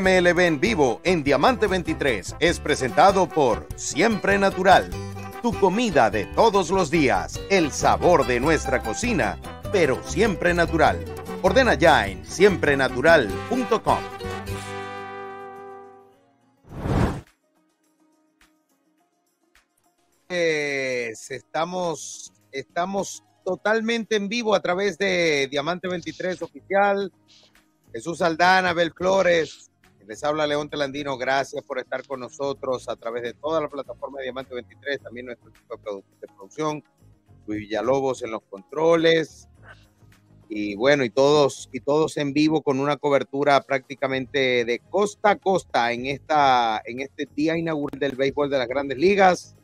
MLB en vivo en Diamante 23 es presentado por Siempre Natural, tu comida de todos los días, el sabor de nuestra cocina, pero siempre natural. Ordena ya en siemprenatural.com. estamos, estamos totalmente en vivo a través de Diamante 23 Oficial. Jesús Aldana, Abel Flores, les habla León Telandino. Gracias por estar con nosotros a través de toda la plataforma de Diamante 23, también nuestro equipo de producción, Luis Villalobos en los controles. Y bueno, y todos, y todos en vivo con una cobertura prácticamente de costa a costa en, esta, en este día inaugural del béisbol de las grandes ligas.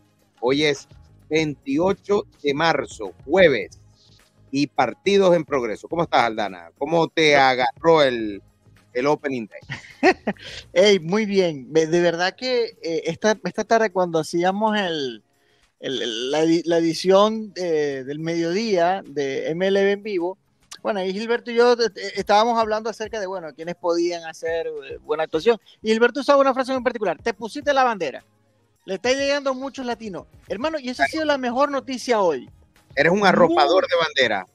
Hoy es 28 de marzo, jueves, y partidos en progreso. ¿Cómo estás, Aldana? ¿Cómo te agarró el, el Opening Day? hey, muy bien. De verdad que eh, esta, esta tarde cuando hacíamos el, la, edición del mediodía de MLB en vivo, bueno, y Gilberto y yo eh, estábamos hablando acerca de, bueno, quiénes podían hacer eh, buena actuación. Y Gilberto usaba una frase en particular, te pusiste la bandera. Le está llegando a muchos latinos. Hermano, y esa ha sido la mejor noticia hoy. Eres un arropador de bandera.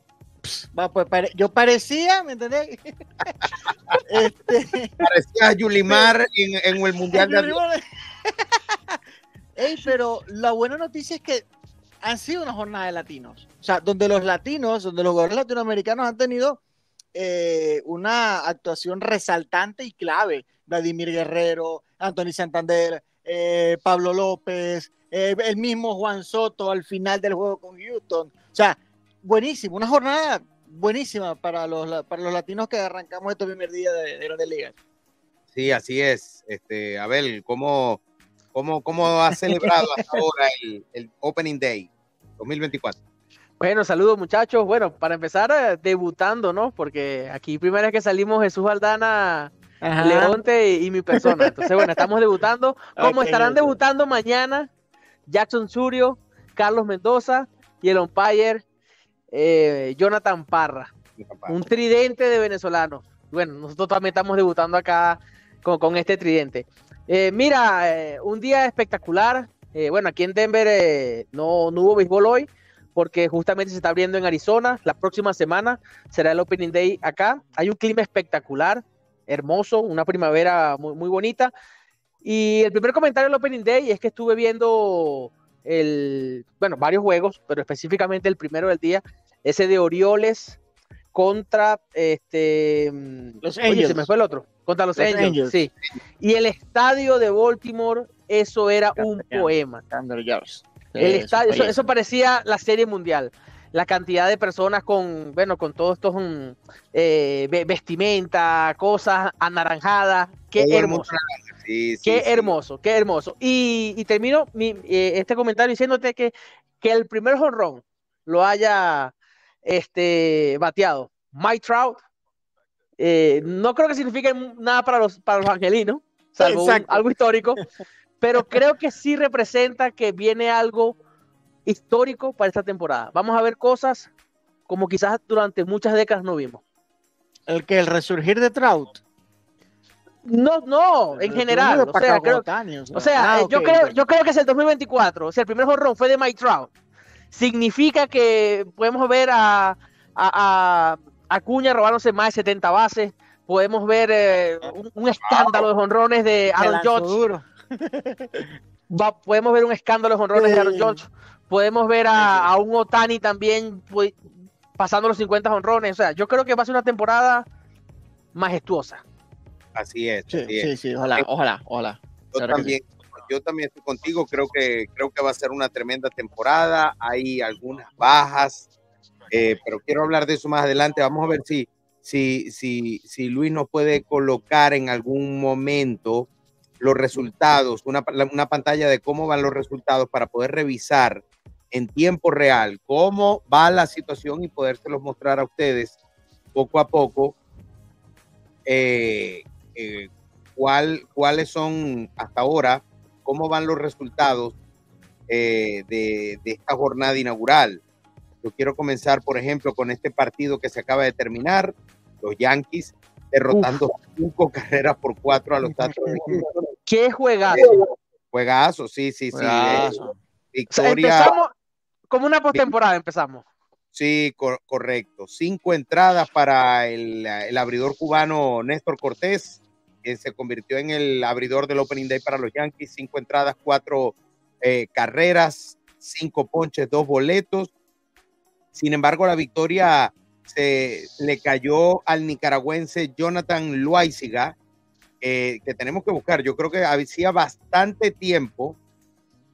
Pues, yo parecía, ¿me entendés? este... Parecía Yulimar en, en, el Mundial de Ey, pero la buena noticia es que han sido una jornada de latinos. O sea, donde los latinos, donde los jugadores latinoamericanos han tenido eh, una actuación resaltante y clave. Vladimir Guerrero, Anthony Santander, eh, Pablo López, eh, el mismo Juan Soto al final del juego con Houston. O sea, buenísimo, una jornada buenísima para los, para los latinos que arrancamos este primer día de, de Grandes Ligas. Sí, así es. Este, Abel, ¿cómo, cómo, cómo ha celebrado hasta ahora el, el, Opening Day 2024? Bueno, saludos muchachos. Bueno, para empezar, eh, debutando, ¿no? Porque aquí primera vez que salimos Jesús Aldana Leonte y, mi persona. Entonces, bueno, estamos debutando. Como estarán debutando mañana Jackson Surio, Carlos Mendoza y el umpire eh, Jonathan Parra. Un tridente de venezolanos. Bueno, nosotros también estamos debutando acá con, este tridente. Eh, mira, eh, un día espectacular. bueno, aquí en Denver no, no hubo béisbol hoy porque justamente se está abriendo en Arizona. La próxima semana será el Opening Day acá. Hay un clima espectacular hermoso, una primavera muy, muy bonita. Y el primer comentario del Opening Day es que estuve viendo el, bueno, varios juegos, pero específicamente el primero del día, ese de Orioles contra este los Angels. se me fue el otro, contra los, Angels, sí. Y el estadio de Baltimore, eso era un poema. El estadio, eso, parecía la serie mundial la cantidad de personas con, bueno, con todos estos mm, eh, vestimenta, cosas anaranjadas. Qué hermoso. qué hermoso, qué hermoso. Y, termino eh, este comentario diciéndote que, que el primer jonrón lo haya este, bateado Mike Trout. Eh, no creo que signifique nada para los, para los angelinos, salvo algo histórico, pero creo que sí representa que viene algo histórico para esta temporada. Vamos a ver cosas como quizás durante muchas décadas no vimos. El que el resurgir de Trout. No, no, en general. O sea, creo, o sea, ah, yo, creo, yo creo que es el 2024. O sea, el primer jorrón fue de Mike Trout. Significa que podemos ver a, a, Acuña robándose más de 70 bases. Podemos ver eh, un, escándalo de jonrones de Aaron George. podemos ver un escándalo de jonrones de Aaron George podemos ver a, un Otani también pues, pasando los 50 honrones. O sea, yo creo que va a ser una temporada majestuosa. Así es. Sí, sí, ojalá, eh, ojalá, ojalá. Yo también, yo también estoy contigo. Creo que, creo que va a ser una tremenda temporada. Hay algunas bajas, eh, pero quiero hablar de eso más adelante. Vamos a ver si, si, si, si Luis nos puede colocar en algún momento los resultados, una, una pantalla de cómo van los resultados para poder revisar en tiempo real cómo va la situación y podérselos mostrar a ustedes poco a poco eh, eh, cuál, cuáles son hasta ahora, cómo van los resultados eh, de, de, esta jornada inaugural. Yo quiero comenzar, por ejemplo, con este partido que se acaba de terminar. Los Yankees derrotando cinco carreras por cuatro a los Astros de Houston. Qué juegazo. Juegazo, sí, sí, sí. Juegazo. victoria. empezamos como una postemporada, empezamos. Sí, correcto. Cinco entradas para el, el, abridor cubano Néstor Cortés, que se convirtió en el abridor del Opening Day para los Yankees. Cinco entradas, cuatro eh, carreras, cinco ponches, dos boletos. Sin embargo, la victoria se le cayó al nicaragüense Jonathan Loaiziga, eh, que tenemos que buscar. Yo creo que hacía bastante tiempo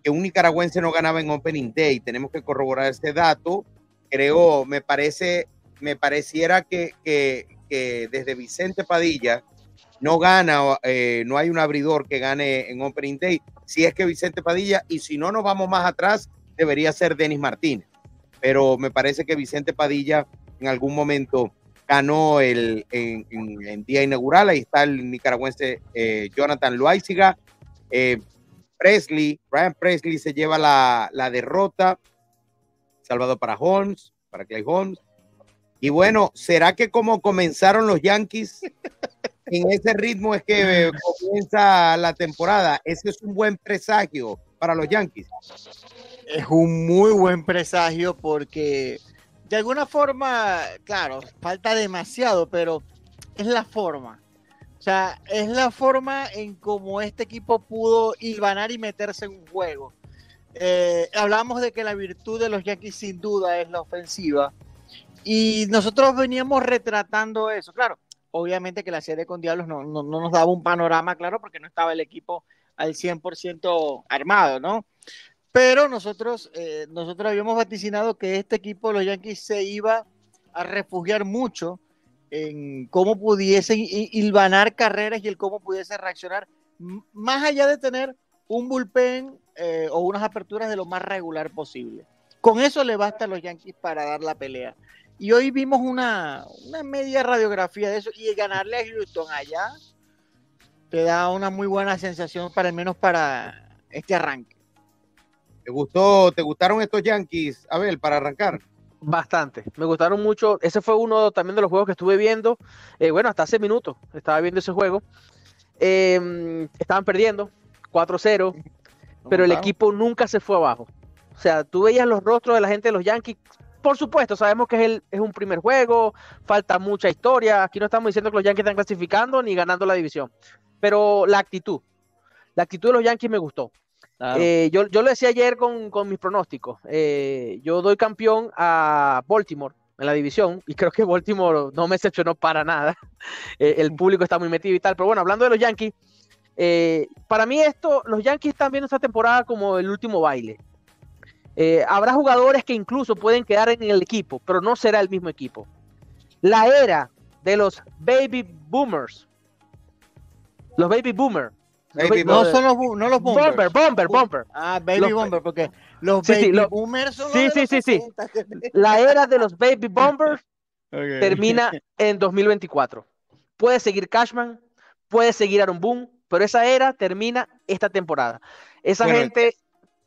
que un nicaragüense no ganaba en Opening Day. Tenemos que corroborar ese dato. Creo, me parece, me pareciera que, que, desde Vicente Padilla no gana, eh, no hay un abridor que gane en Opening Day. Si es que Vicente Padilla, y si no nos vamos más atrás, debería ser Denis Martínez. Pero me parece que Vicente Padilla en algún momento ganó el en, día inaugural. Ahí está el nicaragüense eh, Jonathan Loaiziga. Eh, Presley, Brian Presley se lleva la, la derrota. Salvado para Holmes, para Clay Holmes. Y bueno, ¿será que como comenzaron los Yankees, en ese ritmo es que comienza la temporada? Ese es un buen presagio para los Yankees. Es un muy buen presagio porque de alguna forma, claro, falta demasiado, pero es la forma. O sea, es la forma en cómo este equipo pudo hilvanar y meterse en un juego. Eh, hablamos de que la virtud de los Yankees sin duda es la ofensiva. Y nosotros veníamos retratando eso. Claro, obviamente que la serie con Diablos no, no, no nos daba un panorama claro porque no estaba el equipo al 100% armado, ¿no? Pero nosotros, eh, nosotros habíamos vaticinado que este equipo, los Yankees, se iba a refugiar mucho en cómo pudiesen hilvanar carreras y el cómo pudiese reaccionar, más allá de tener un bullpen eh, o unas aperturas de lo más regular posible. Con eso le basta a los Yankees para dar la pelea. Y hoy vimos una, una media radiografía de eso y ganarle a Houston allá te da una muy buena sensación, para al menos para este arranque. ¿Te gustó, te gustaron estos Yankees, Abel, para arrancar? Bastante, me gustaron mucho. Ese fue uno también de los juegos que estuve viendo. Eh, bueno, hasta hace minutos estaba viendo ese juego. Em, estaban perdiendo 4-0, pero el equipo nunca se fue abajo. O sea, tú veías los rostros de la gente de los Yankees. Por supuesto, sabemos que es, el, es un primer juego, falta mucha historia. Aquí no estamos diciendo que los Yankees están clasificando ni ganando la división, pero la actitud, la actitud de los Yankees me gustó. Eh, yo, yo, lo decía ayer con, mis pronósticos. Eh, yo doy campeón a Baltimore en la división y creo que Baltimore no me excepcionó para nada. Eh, el público está muy metido y tal. Pero bueno, hablando de los Yankees, para mí esto, los Yankees están viendo esta temporada como el último baile. Habrá jugadores que incluso pueden quedar en el equipo, pero no será el mismo equipo. La era de los baby boomers, los baby boomers, no son los, no los bombers. Bomber, bomber, bomber. Ah, baby bomber, porque los baby boomers son sí, sí, sí, sí. La era de los baby bombers termina en 2024. Puede seguir Cashman, puede seguir Aaron Boone, pero esa era termina esta temporada. Esa gente.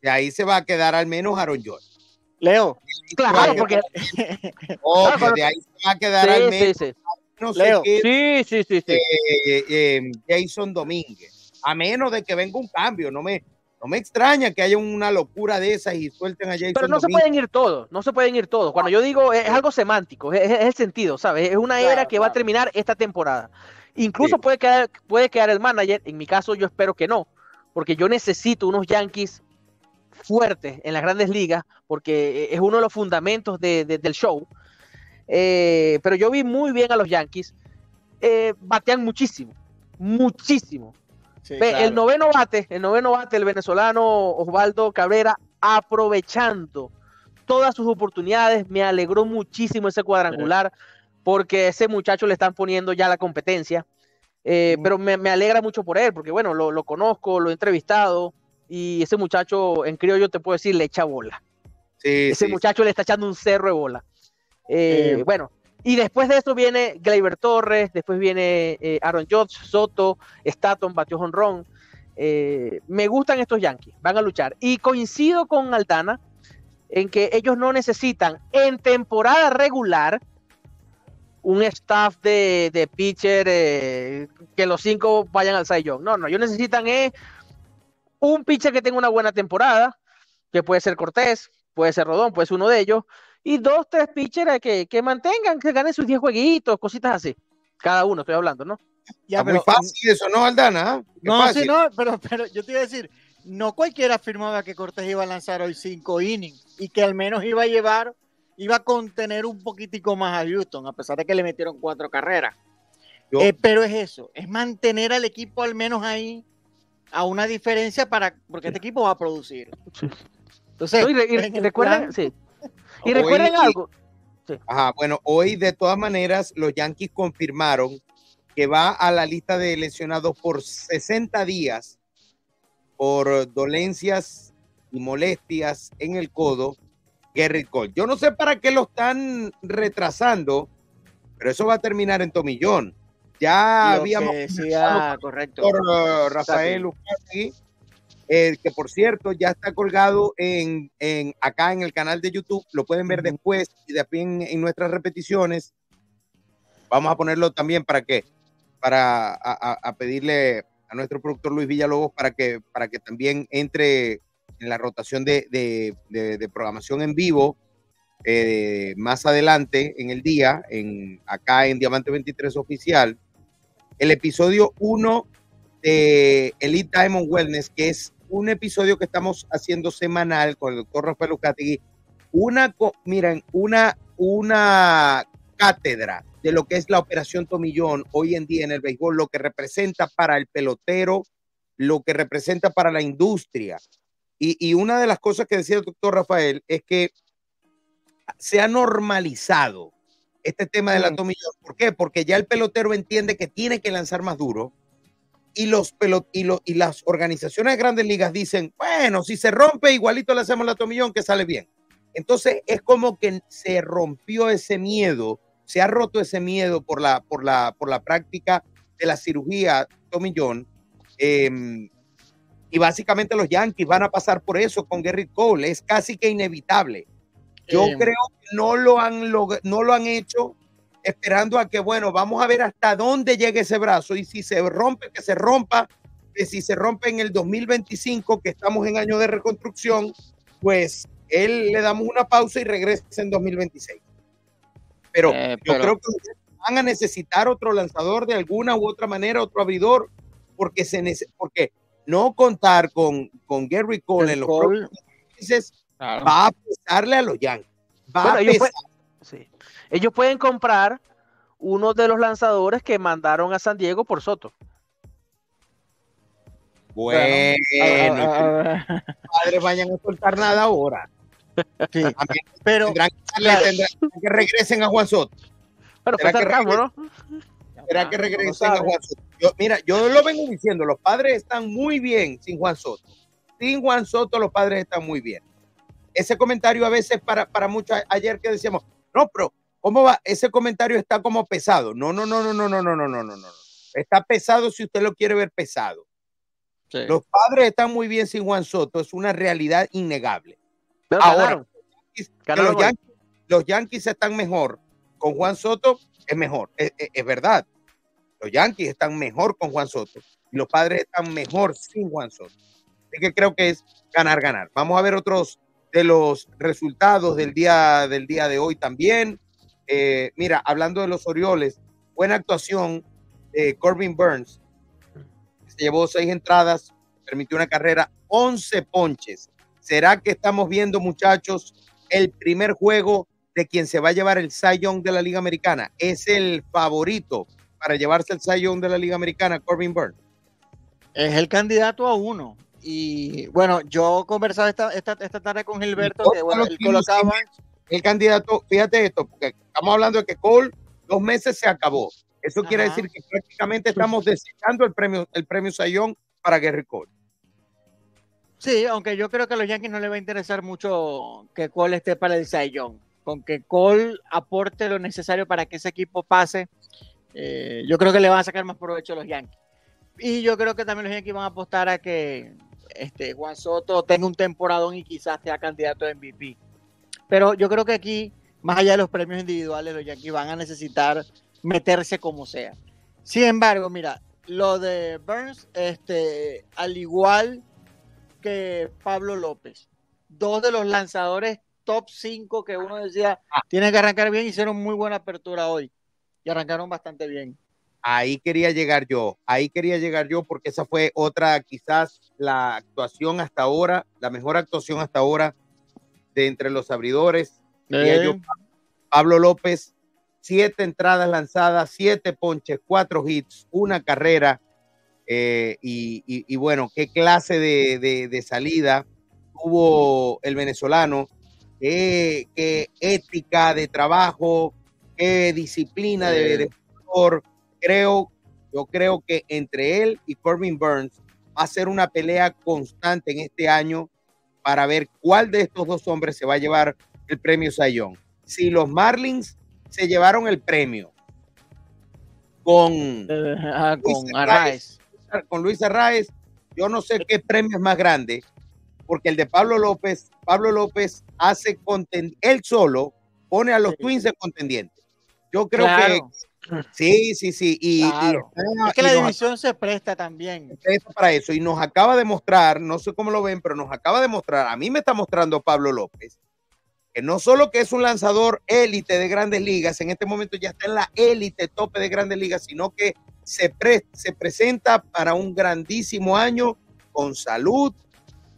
De ahí se va a quedar al menos Aaron George. Leo. Claro, porque. de ahí se va a quedar al menos. Sí, sí. No sé Leo. sí, sí, sí, sí. Eh, eh, Jason Domínguez a menos de que venga un cambio. No me, no me extraña que haya una locura de esas y suelten a Jason Pero no se pueden ir todos, no se pueden ir todos. Cuando yo digo es, algo semántico, es, el sentido, ¿sabes? Es una era que va a terminar esta temporada. Incluso puede, quedar, puede quedar el manager, en mi caso yo espero que no, porque yo necesito unos Yankees fuertes en las grandes ligas, porque es uno de los fundamentos del show. Eh, pero yo vi muy bien a los Yankees, eh, batean muchísimo, muchísimo. El noveno bate, el noveno bate, el venezolano Osvaldo Cabrera, aprovechando todas sus oportunidades. Me alegró muchísimo ese cuadrangular, porque ese muchacho le están poniendo ya la competencia. Eh, pero me, alegra mucho por él, porque bueno, lo, conozco, lo he entrevistado, y ese muchacho en criollo te puedo decir, le echa bola. ese muchacho le está echando un cerro de bola. Eh, bueno, y después de eso viene Gleyber Torres, después viene eh, Aaron Judge, Soto, Staton, batió honrón. Eh, me gustan estos Yankees, van a luchar. Y coincido con Altana en que ellos no necesitan en temporada regular un staff de, de pitcher eh, que los cinco vayan al Cy No, no, ellos necesitan es un pitcher que tenga una buena temporada, que puede ser Cortés, puede ser Rodón, puede ser uno de ellos, y dos, tres pitchers que, que mantengan, que ganen sus 10 jueguitos, cositas así. Cada uno, estoy hablando, ¿no? Ya, muy fácil eso, ¿no, Aldana? No, sí, no, pero, pero yo te iba a decir, no cualquiera afirmaba que Cortés iba a lanzar hoy cinco innings y que al menos iba a llevar, iba a contener un poquitico más a Houston, a pesar de que le metieron cuatro carreras. Eh, pero es eso, es mantener al equipo al menos ahí a una diferencia para, porque este equipo va a producir. Entonces, y, recuerden, sí. y recuerden algo. Ajá, bueno, hoy de todas maneras los Yankees confirmaron que va a la lista de lesionados por 60 días por dolencias y molestias en el codo, Gary Cole. Yo no sé para qué lo están retrasando, pero eso va a terminar en tomillón. Ya habíamos decía, correcto. por uh, Rafael Lucati, eh, que por cierto ya está colgado en, en, acá en el canal de YouTube, lo pueden ver después y después en, en, nuestras repeticiones. Vamos a ponerlo también para que, para a, a pedirle a nuestro productor Luis Villalobos para que, para que también entre en la rotación de, de, programación en vivo eh, más adelante en el día, en, acá en Diamante 23 Oficial, el episodio 1 de Elite Diamond Wellness, que es un episodio que estamos haciendo semanal con el doctor Rafael Ucategui, una, miren, una, una cátedra de lo que es la operación Tomillón hoy en día en el béisbol, lo que representa para el pelotero, lo que representa para la industria. Y, una de las cosas que decía el doctor Rafael es que se ha normalizado este tema de la mm. tomillón. ¿Por qué? Porque ya el pelotero entiende que tiene que lanzar más duro y, los pelot y, y las organizaciones de grandes ligas dicen, bueno, si se rompe, igualito le hacemos la tomillón que sale bien. Entonces es como que se rompió ese miedo se ha roto ese miedo por la, por la, por la práctica de la cirugía John. Em, y básicamente los Yankees van a pasar por eso con Gary Cole. Es casi que inevitable. Yo em. creo que no lo, han no lo han hecho esperando a que, bueno, vamos a ver hasta dónde llegue ese brazo. Y si se rompe, que se rompa. Que si se rompe en el 2025, que estamos en año de reconstrucción, pues él le damos una pausa y regresa en 2026. Pero, eh, yo creo que van a necesitar otro lanzador de alguna u otra manera, otro abridor, porque, se porque no contar con, con Gary Cole en los próximos meses va a pesarle a los Yankees. ellos, pueden comprar uno de los lanzadores que mandaron a San Diego por Soto. Bueno, padres vayan a soltar nada ahora. Sí, pero tendrán que, regresen a Juan Soto. Pero ¿Será que, ¿no? ¿Será que regresen a Juan Soto? Yo, mira, yo lo vengo diciendo, los padres están muy bien sin Juan Soto. Sin Juan Soto los padres están muy bien. Ese comentario a veces para, para muchos, ayer que decíamos, no, pero ¿cómo va? Ese comentario está como pesado. No, no, no, no, no, no, no, no, no, no, no. Está pesado si usted lo quiere ver pesado. Los padres están muy bien sin Juan Soto, es una realidad innegable. Ahora, los, Yankees, están mejor con Juan Soto, es mejor, es, verdad. Los Yankees están mejor con Juan Soto y los padres están mejor sin Juan Soto. Así que creo que es ganar, ganar. Vamos a ver otros de los resultados del día, del día de hoy también. Eh, mira, hablando de los Orioles, buena actuación de Corbin Burns. Se llevó seis entradas, permitió una carrera, 11 ponches. ¿Será que estamos viendo, muchachos, el primer juego de quien se va a llevar el Cy Young de la Liga Americana? Es el favorito para llevarse el Cy Young de la Liga Americana, Corbin Burns. Es el candidato a uno. Y bueno, yo conversaba esta, esta, esta tarde con Gilberto, que bueno, él colocaba. El candidato, fíjate esto, porque estamos hablando de que Cole dos meses se acabó. Eso quiere decir que prácticamente estamos desechando el premio, el premio Sayón para Gary Cole. Sí, aunque yo creo que a los Yankees no les va a interesar mucho que Cole esté para el Cy Con que Cole aporte lo necesario para que ese equipo pase, eh, yo creo que le van a sacar más provecho a los Yankees. Y yo creo que también los Yankees van a apostar a que este, Juan Soto tenga un temporadón y quizás sea candidato a MVP. Pero yo creo que aquí más allá de los premios individuales, los Yankees van a necesitar meterse como sea. Sin embargo, mira, lo de Burns, este, al igual que Pablo López, dos de los lanzadores top 5 que uno decía, ah. tiene que arrancar bien, hicieron muy buena apertura hoy y arrancaron bastante bien. Ahí quería llegar yo, ahí quería llegar yo porque esa fue otra, quizás la actuación hasta ahora, la mejor actuación hasta ahora de entre los abridores. Pablo López, siete entradas lanzadas, siete ponches, cuatro hits, una carrera. Eh, y, bueno, qué clase de, salida tuvo el venezolano, qué, ética de trabajo, qué disciplina de, de creo, yo creo que entre él y Corbin Burns va a ser una pelea constante en este año para ver cuál de estos dos hombres se va a llevar el premio Sayón. Si los Marlins se llevaron el premio con, eh, ah, con Arraez. con Luis Arraez, yo no sé qué premio es más grande, porque el de Pablo López, Pablo López hace él solo pone a los Twins de contendientes. Yo creo que Sí, sí, sí. Y, es que la división se presta también. para eso. Y nos acaba de mostrar, no sé cómo lo ven, pero nos acaba de mostrar, a mí me está mostrando Pablo López, que no solo que es un lanzador élite de grandes ligas, en este momento ya está en la élite tope de grandes ligas, sino que se, se presenta para un grandísimo año con salud,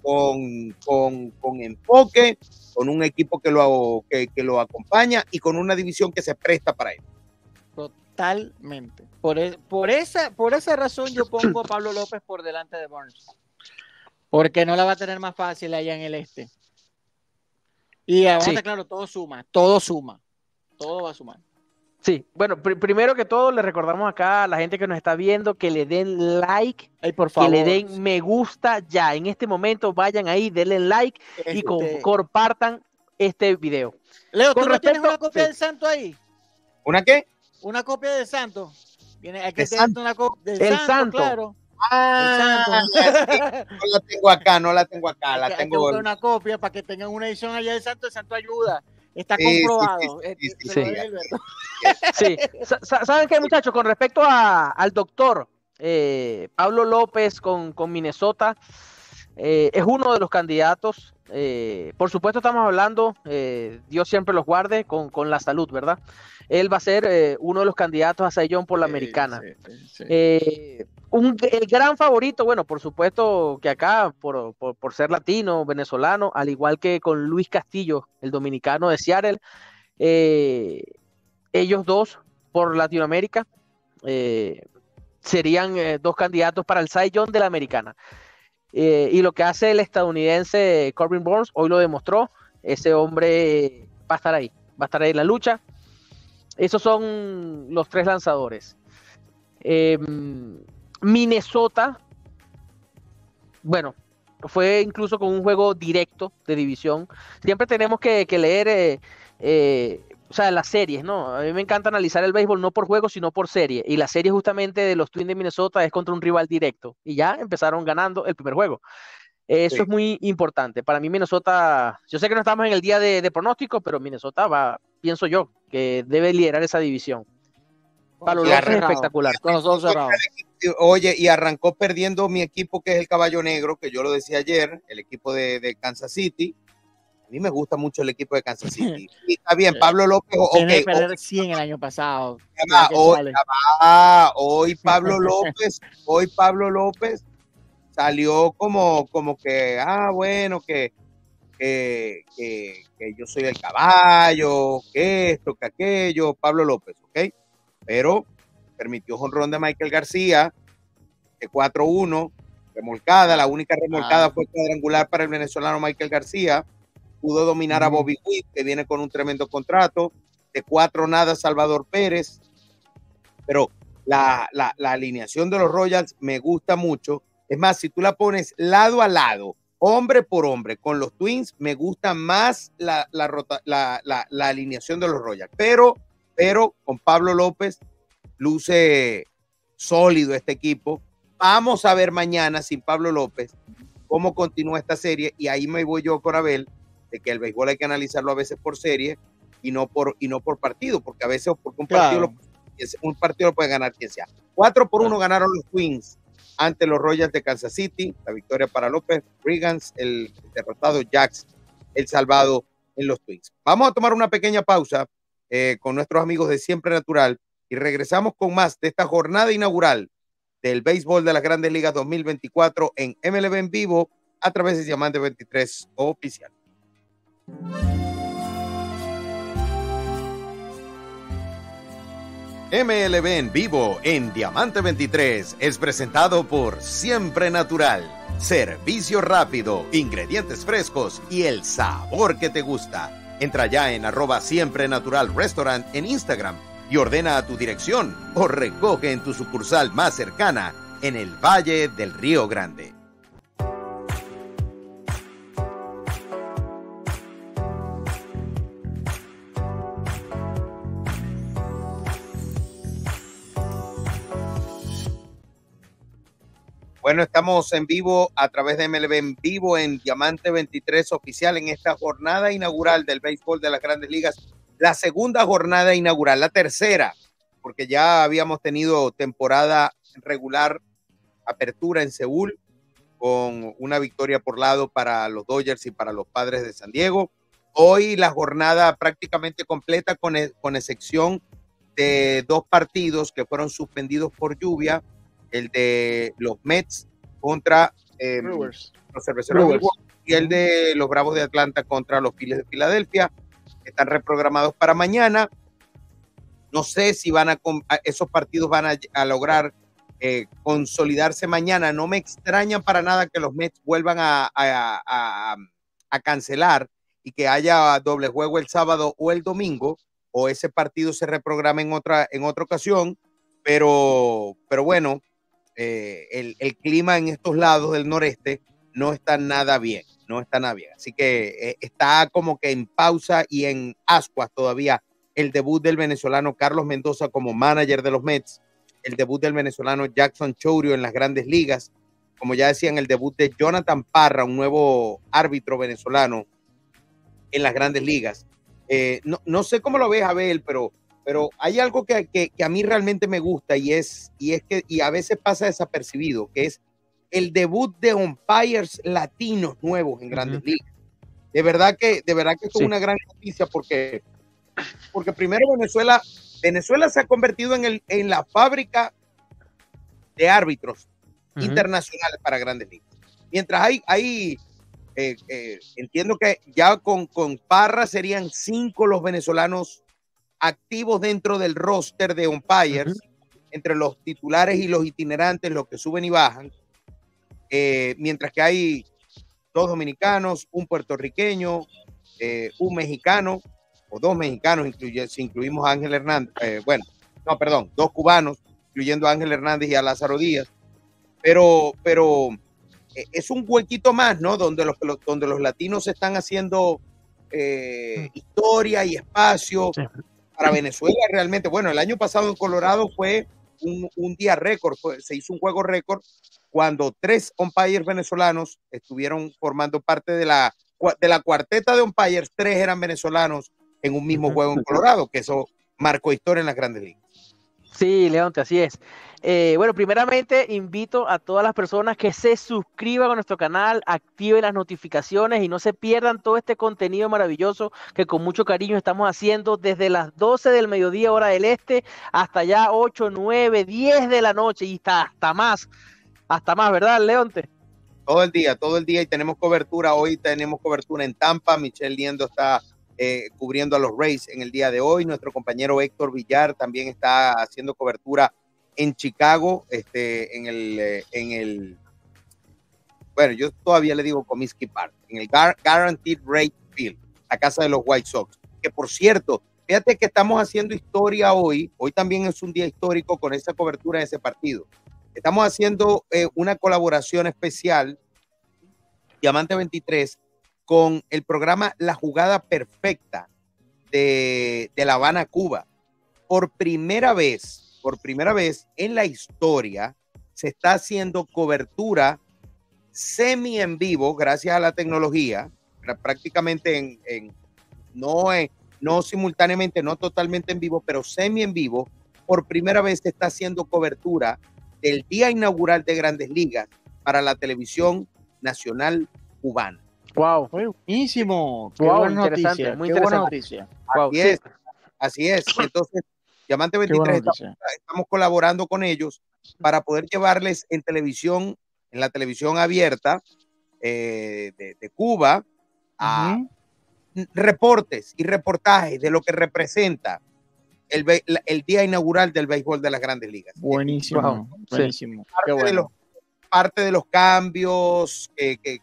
con, con, enfoque, con un equipo que lo, que, que lo acompaña y con una división que se presta para él. Totalmente. Por, e, por, esa, por esa razón yo pongo a Pablo López por delante de Burns. Porque no la va a tener más fácil allá en el este. Y ahora, claro, todo suma, todo suma. Todo va a sumar. Sí, bueno, primero que todo le recordamos acá a la gente que nos está viendo que le den like, por favor. que le den me gusta ya. En este momento vayan ahí, denle like y este compartan este video. Leo, ¿tú no tienes una copia del santo ahí? ¿Una qué? Una copia de Santo. Viene, hay que tener una copia del Santo, claro. Ah, no la tengo acá, no la tengo acá, la tengo. Hay una copia para que tengan una edición allá del Santo, el Santo ayuda. Está comprobado. Sí, ¿Saben qué, muchachos? Con respecto a, al doctor eh, Pablo López con, con Minnesota, eh, es uno de los candidatos. Eh, por supuesto, estamos hablando, Dios siempre los guarde, con, con la salud, ¿verdad? él va a ser eh, uno de los candidatos a Sayón por la americana. Eh, el gran favorito, bueno, por supuesto que acá, por, ser latino, venezolano, al igual que con Luis Castillo, el dominicano de Seattle, eh, ellos dos por Latinoamérica serían dos candidatos para el Sayón de la americana. Y lo que hace el estadounidense Corbin Burns, hoy lo demostró, ese hombre va a estar ahí, va a estar ahí en la lucha. Esos son los tres lanzadores. Em, Minnesota, bueno, fue incluso con un juego directo de división. Siempre tenemos que, leer, eh, eh, o sea, las series, ¿no? A mí me encanta analizar el béisbol no por juego, sino por serie. Y la serie justamente de los Twins de Minnesota es contra un rival directo. Y ya empezaron ganando el primer juego. Eso es muy importante. Para mí Minnesota, yo sé que no estamos en el día de, de pronóstico, pero Minnesota va, pienso yo, que debe liderar esa división. Para es espectacular, con los dos cerrados. Oye, y arrancó perdiendo mi equipo, que es el Caballo Negro, que yo lo decía ayer, el equipo de, Kansas City. A mí me gusta mucho el equipo de Kansas City. Y está bien, Pablo López. Okay, perder 100 el año pasado. hoy, hoy Pablo López, hoy Pablo López salió como, como que, ah, bueno, que que, yo soy el caballo, que esto, que aquello, Pablo López, ¿ok? Pero permitió jonrón de Michael García, de 4-1, remolcada, la única remolcada ah. fue cuadrangular para el venezolano Michael García, pudo dominar a Bobby Witt, que viene con un tremendo contrato, de cuatro nada Salvador Pérez, pero la, la, la alineación de los Royals me gusta mucho, es más, si tú la pones lado a lado, hombre por hombre, con los Twins me gusta más la, la, alineación de los Royals, pero, pero con Pablo López luce sólido este equipo. Vamos a ver mañana sin Pablo López cómo continúa esta serie y ahí me voy yo con Abel de que el béisbol hay que analizarlo a veces por serie y no por, y no por partido, porque a veces porque un partido, lo, un partido lo puede ganar quien sea. 4 por 1 ganaron los Twins ante los Royals de Kansas City. La victoria para López, Regans, el derrotado Jax, el salvado en los Twins. Vamos a tomar una pequeña pausa eh, con nuestros amigos de Siempre Natural y regresamos con más de esta jornada inaugural del béisbol de las Grandes Ligas 2024 en MLB en vivo a través de Diamante 23 oficial. MLB en vivo en Diamante 23 es presentado por Siempre Natural. Servicio rápido, ingredientes frescos y el sabor que te gusta. Entra ya en arroba Siempre Natural Restaurant en Instagram y ordena a tu dirección o recoge en tu sucursal más cercana en el Valle del Río Grande. Bueno, estamos en vivo a través de MLB en vivo en Diamante 23 oficial en esta jornada inaugural del béisbol de las grandes ligas. La segunda jornada inaugural, la tercera, porque ya habíamos tenido temporada regular, apertura en Seúl, con una victoria por lado para los Dodgers y para los padres de San Diego. Hoy la jornada prácticamente completa con, e, con excepción de dos partidos que fueron suspendidos por lluvia el de los Mets contra em, los cerveceros y el de los Bravos de Atlanta contra los Phillies de Filadelfia. Están reprogramados para mañana. No sé si van a, esos partidos van a, lograr eh, consolidarse mañana. No me extraña para nada que los Mets vuelvan a, a, cancelar y que haya doble juego el sábado o el domingo, o ese partido se reprograma en otra, en otra ocasión. Pero, pero bueno, eh, el, clima en estos lados del noreste no está nada bien, no está nada bien. Así que eh, está como que en pausa y en ascuas todavía el debut del venezolano Carlos Mendoza como manager de los Mets, el debut del venezolano Jackson Chourio en las grandes ligas, como ya decían, el debut de Jonathan Parra, un nuevo árbitro venezolano en las grandes ligas. Eh, no, no, sé cómo lo ves, Abel, pero pero hay algo que, a mí realmente me gusta y es, y es que y a veces pasa desapercibido, que es el debut de umpires latinos nuevos en grandes ligas. De verdad que, de verdad que es una gran noticia porque, porque primero Venezuela, Venezuela se ha convertido en, el, en la fábrica de árbitros internacionales para grandes ligas. Mientras hay, hay eh, eh, entiendo que ya con, con Parra serían cinco los venezolanos activos dentro del roster de umpires, entre los titulares y los itinerantes, los que suben y bajan, eh, mientras que hay dos dominicanos, un puertorriqueño, eh, un mexicano, o dos mexicanos, si incluimos a Ángel Hernández, eh, bueno, no, perdón, dos cubanos, incluyendo a Ángel Hernández y a Lázaro Díaz, pero, pero es un huequito más, ¿no? Donde los, donde los latinos están haciendo historia y espacio para Venezuela realmente, bueno, el año pasado en Colorado fue un, día récord, se hizo un juego récord cuando tres umpires venezolanos estuvieron formando parte de la, de la cuarteta de umpires, tres eran venezolanos en un mismo juego en Colorado, que eso marcó historia en las grandes ligas. Sí, Leonte, así es. Eh, bueno, primeramente invito a todas las personas que se suscriban a nuestro canal, activen las notificaciones y no se pierdan todo este contenido maravilloso que con mucho cariño estamos haciendo desde las 12 del mediodía hora del este hasta ya 8, 9, 10 de la noche y hasta, hasta más, hasta más, ¿verdad, Leonte? Todo el día, todo el día y tenemos cobertura. Hoy tenemos cobertura en Tampa. Michelle Liendo está eh, cubriendo a los Rays en el día de hoy. Nuestro compañero Héctor Villar también está haciendo cobertura en Chicago, este, en el, eh, en el, bueno, yo todavía le digo Comiskey Park, en el Guaranteed Rate Field, la casa de los White Sox, que por cierto, fíjate que estamos haciendo historia hoy, hoy también es un día histórico con esa cobertura de ese partido. Estamos haciendo eh, una colaboración especial, Diamante 23, con el programa La Jugada Perfecta de, La Habana, Cuba. Por primera vez, por primera vez en la historia, se está haciendo cobertura semi en vivo gracias a la tecnología, prácticamente en, no, no simultáneamente, no totalmente en vivo, pero semi en vivo. Por primera vez se está haciendo cobertura del día inaugural de Grandes Ligas para la televisión nacional cubana. Wow, buenísimo. Qué wow, buena noticia. Muy interesante. Buena noticia. Así es. Así es. Entonces, Diamante 23 estamos, colaborando con ellos para poder llevarles en televisión, en la televisión abierta eh, de, Cuba, a reportes y reportajes de lo que representa el, el, día inaugural del béisbol de las grandes ligas. Buenísimo, buenísimo. De los, parte, de los, cambios, que, que,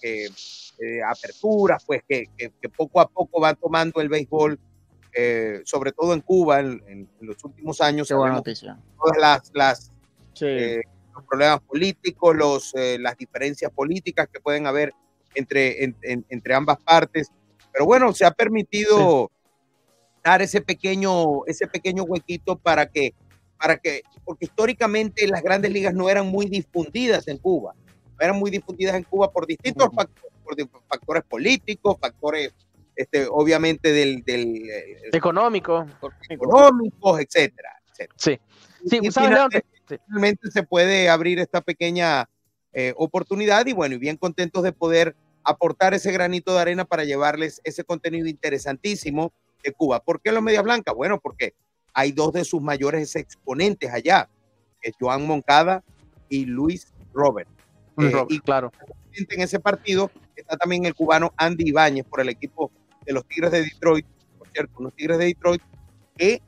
que, eh, aperturas, pues que, poco a poco van tomando el béisbol eh, sobre todo en Cuba en, los últimos años. Qué buena noticia. Todas las, las eh, los problemas políticos, los, las diferencias políticas que pueden haber entre, entre ambas partes. Pero bueno, se ha permitido dar ese pequeño, ese pequeño huequito para que, para que, porque históricamente las grandes ligas no eran muy difundidas en Cuba. eran muy difundidas en Cuba por distintos factores, por factores políticos, factores este, obviamente del, del eh, económico, económicos, etcétera, Sí, sí, finalmente, se puede abrir esta pequeña eh, oportunidad y bueno, y bien contentos de poder aportar ese granito de arena para llevarles ese contenido interesantísimo de Cuba. ¿Por qué los Medias Blancas? Bueno, porque hay dos de sus mayores exponentes allá, que es Joan Moncada y Luis Robert. Eh, y claro. En ese partido está también el cubano Andy Ibáñez por el equipo de los Tigres de Detroit, por cierto, los Tigres de Detroit, que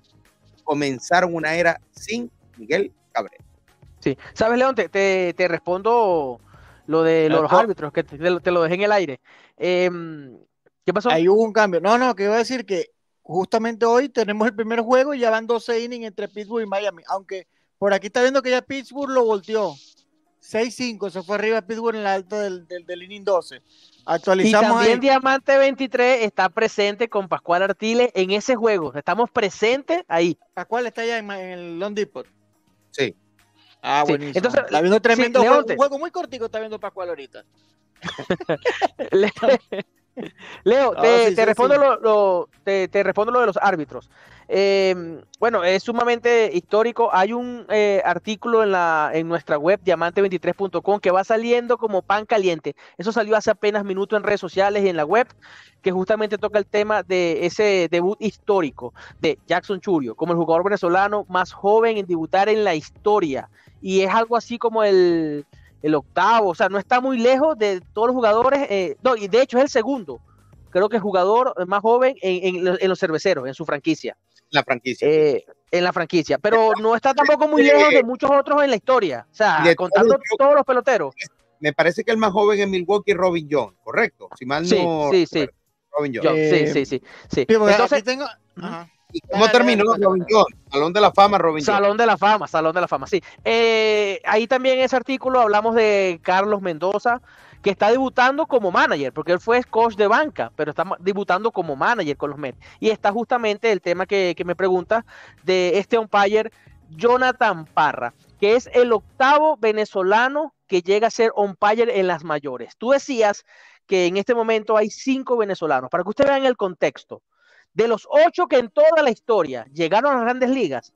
comenzaron una era sin Miguel Cabrera. Sí, sabes, León, te, te, respondo lo de los árbitros, que te, lo dejé en el aire. Em, ¿Qué pasó? Ahí hubo un cambio. No, no, que iba a decir que justamente hoy tenemos el primer juego y ya van 12 innings entre Pittsburgh y Miami, aunque por aquí está viendo que ya Pittsburgh lo volteó. 6-5, se fue arriba Pittsburgh en la alta del, del, del inning 12. Actualizamos. Y también Diamante 23 está presente con Pascual Artiles en ese juego. Estamos presentes ahí. Pascual está allá en, el Long Depot. Sí. Ah, buenísimo. Entonces, está viendo tremendo juego, un juego muy cortico, está viendo Pascual ahorita. Leo, ah, te, respondo Lo, te, respondo lo de los árbitros. Em, bueno, es sumamente histórico. Hay un eh, artículo en, la, en nuestra web, diamante23.com, que va saliendo como pan caliente. Eso salió hace apenas minutos en redes sociales y en la web, que justamente toca el tema de ese debut histórico de Jackson Churio, como el jugador venezolano más joven en debutar en la historia. Y es algo así como el el octavo, o sea, no está muy lejos de todos los jugadores, eh, no, y de hecho es el segundo, creo que el jugador más joven en, los cerveceros, en su franquicia. La franquicia. Eh, en la franquicia, pero no está tampoco muy lejos de muchos otros en la historia, o sea, contando todos los peloteros. Me parece que el más joven en Milwaukee es Robin John, correcto, si mal no. Sí, sí, sí. Robin John. sí, sí, sí, sí. Entonces, tengo... Ajá. ¿Y cómo terminó Robin John? Salón de la Fama, Robin Salón de la Fama, Salón de la Fama, sí. Eh, ahí también en ese artículo hablamos de Carlos Mendoza, que está debutando como manager, porque él fue coach de banca, pero está debutando como manager con los Mets. Y está justamente el tema que, que me pregunta de este umpire, Jonathan Parra, que es el octavo venezolano que llega a ser umpire en las mayores. Tú decías que en este momento hay cinco venezolanos. Para que ustedes vean el contexto, de los ocho que en toda la historia llegaron a las grandes ligas,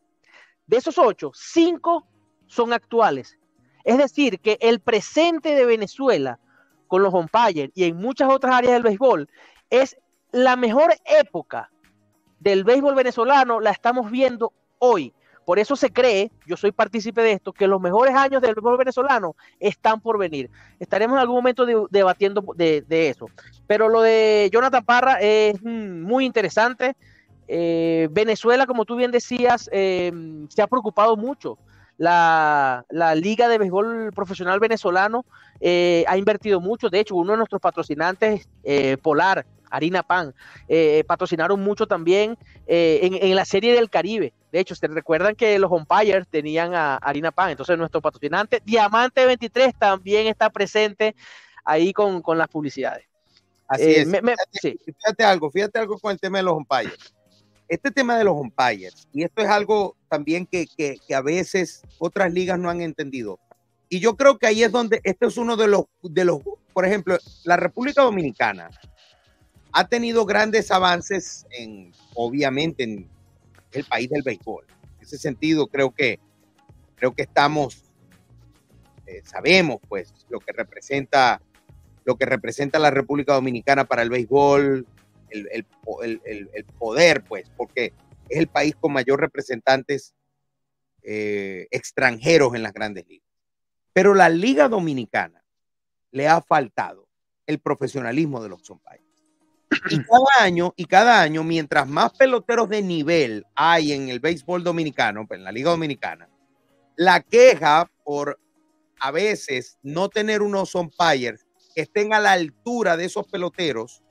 de esos ocho, cinco son actuales. Es decir, que el presente de Venezuela con los umpires y en muchas otras áreas del béisbol es la mejor época del béisbol venezolano, la estamos viendo hoy. Por eso se cree, yo soy partícipe de esto, que los mejores años del béisbol venezolano están por venir. Estaremos en algún momento debatiendo de, eso. Pero lo de Jonathan Parra es mm, muy interesante. Eh, Venezuela, como tú bien decías, eh, se ha preocupado mucho. La, Liga de Béisbol Profesional Venezolano eh, ha invertido mucho. De hecho, uno de nuestros patrocinantes, Polar, Harina Pan, patrocinaron mucho también en, en, la Serie del Caribe. De hecho, se recuerdan que los umpires tenían a Harina Pan, entonces nuestro patrocinante Diamante 23 también está presente ahí con, las publicidades. Así eh, es. fíjate, algo, fíjate algo con el tema de los umpires. Este tema de los umpires, y esto es algo también que, a veces otras ligas no han entendido. Y yo creo que ahí es donde, este es uno de los, de los, por ejemplo, la República Dominicana ha tenido grandes avances en, obviamente, en el país del béisbol. En ese sentido, creo que, creo que estamos, eh, sabemos, pues, lo que representa, lo que representa la República Dominicana para el béisbol, el, poder, pues, porque es el país con mayor representantes eh, extranjeros en las grandes ligas. Pero la Liga Dominicana le ha faltado el profesionalismo de los umpires. Y cada año, y cada año, mientras más peloteros de nivel hay en el béisbol dominicano, en la Liga Dominicana, la queja por a veces no tener unos umpires que estén a la altura de esos peloteros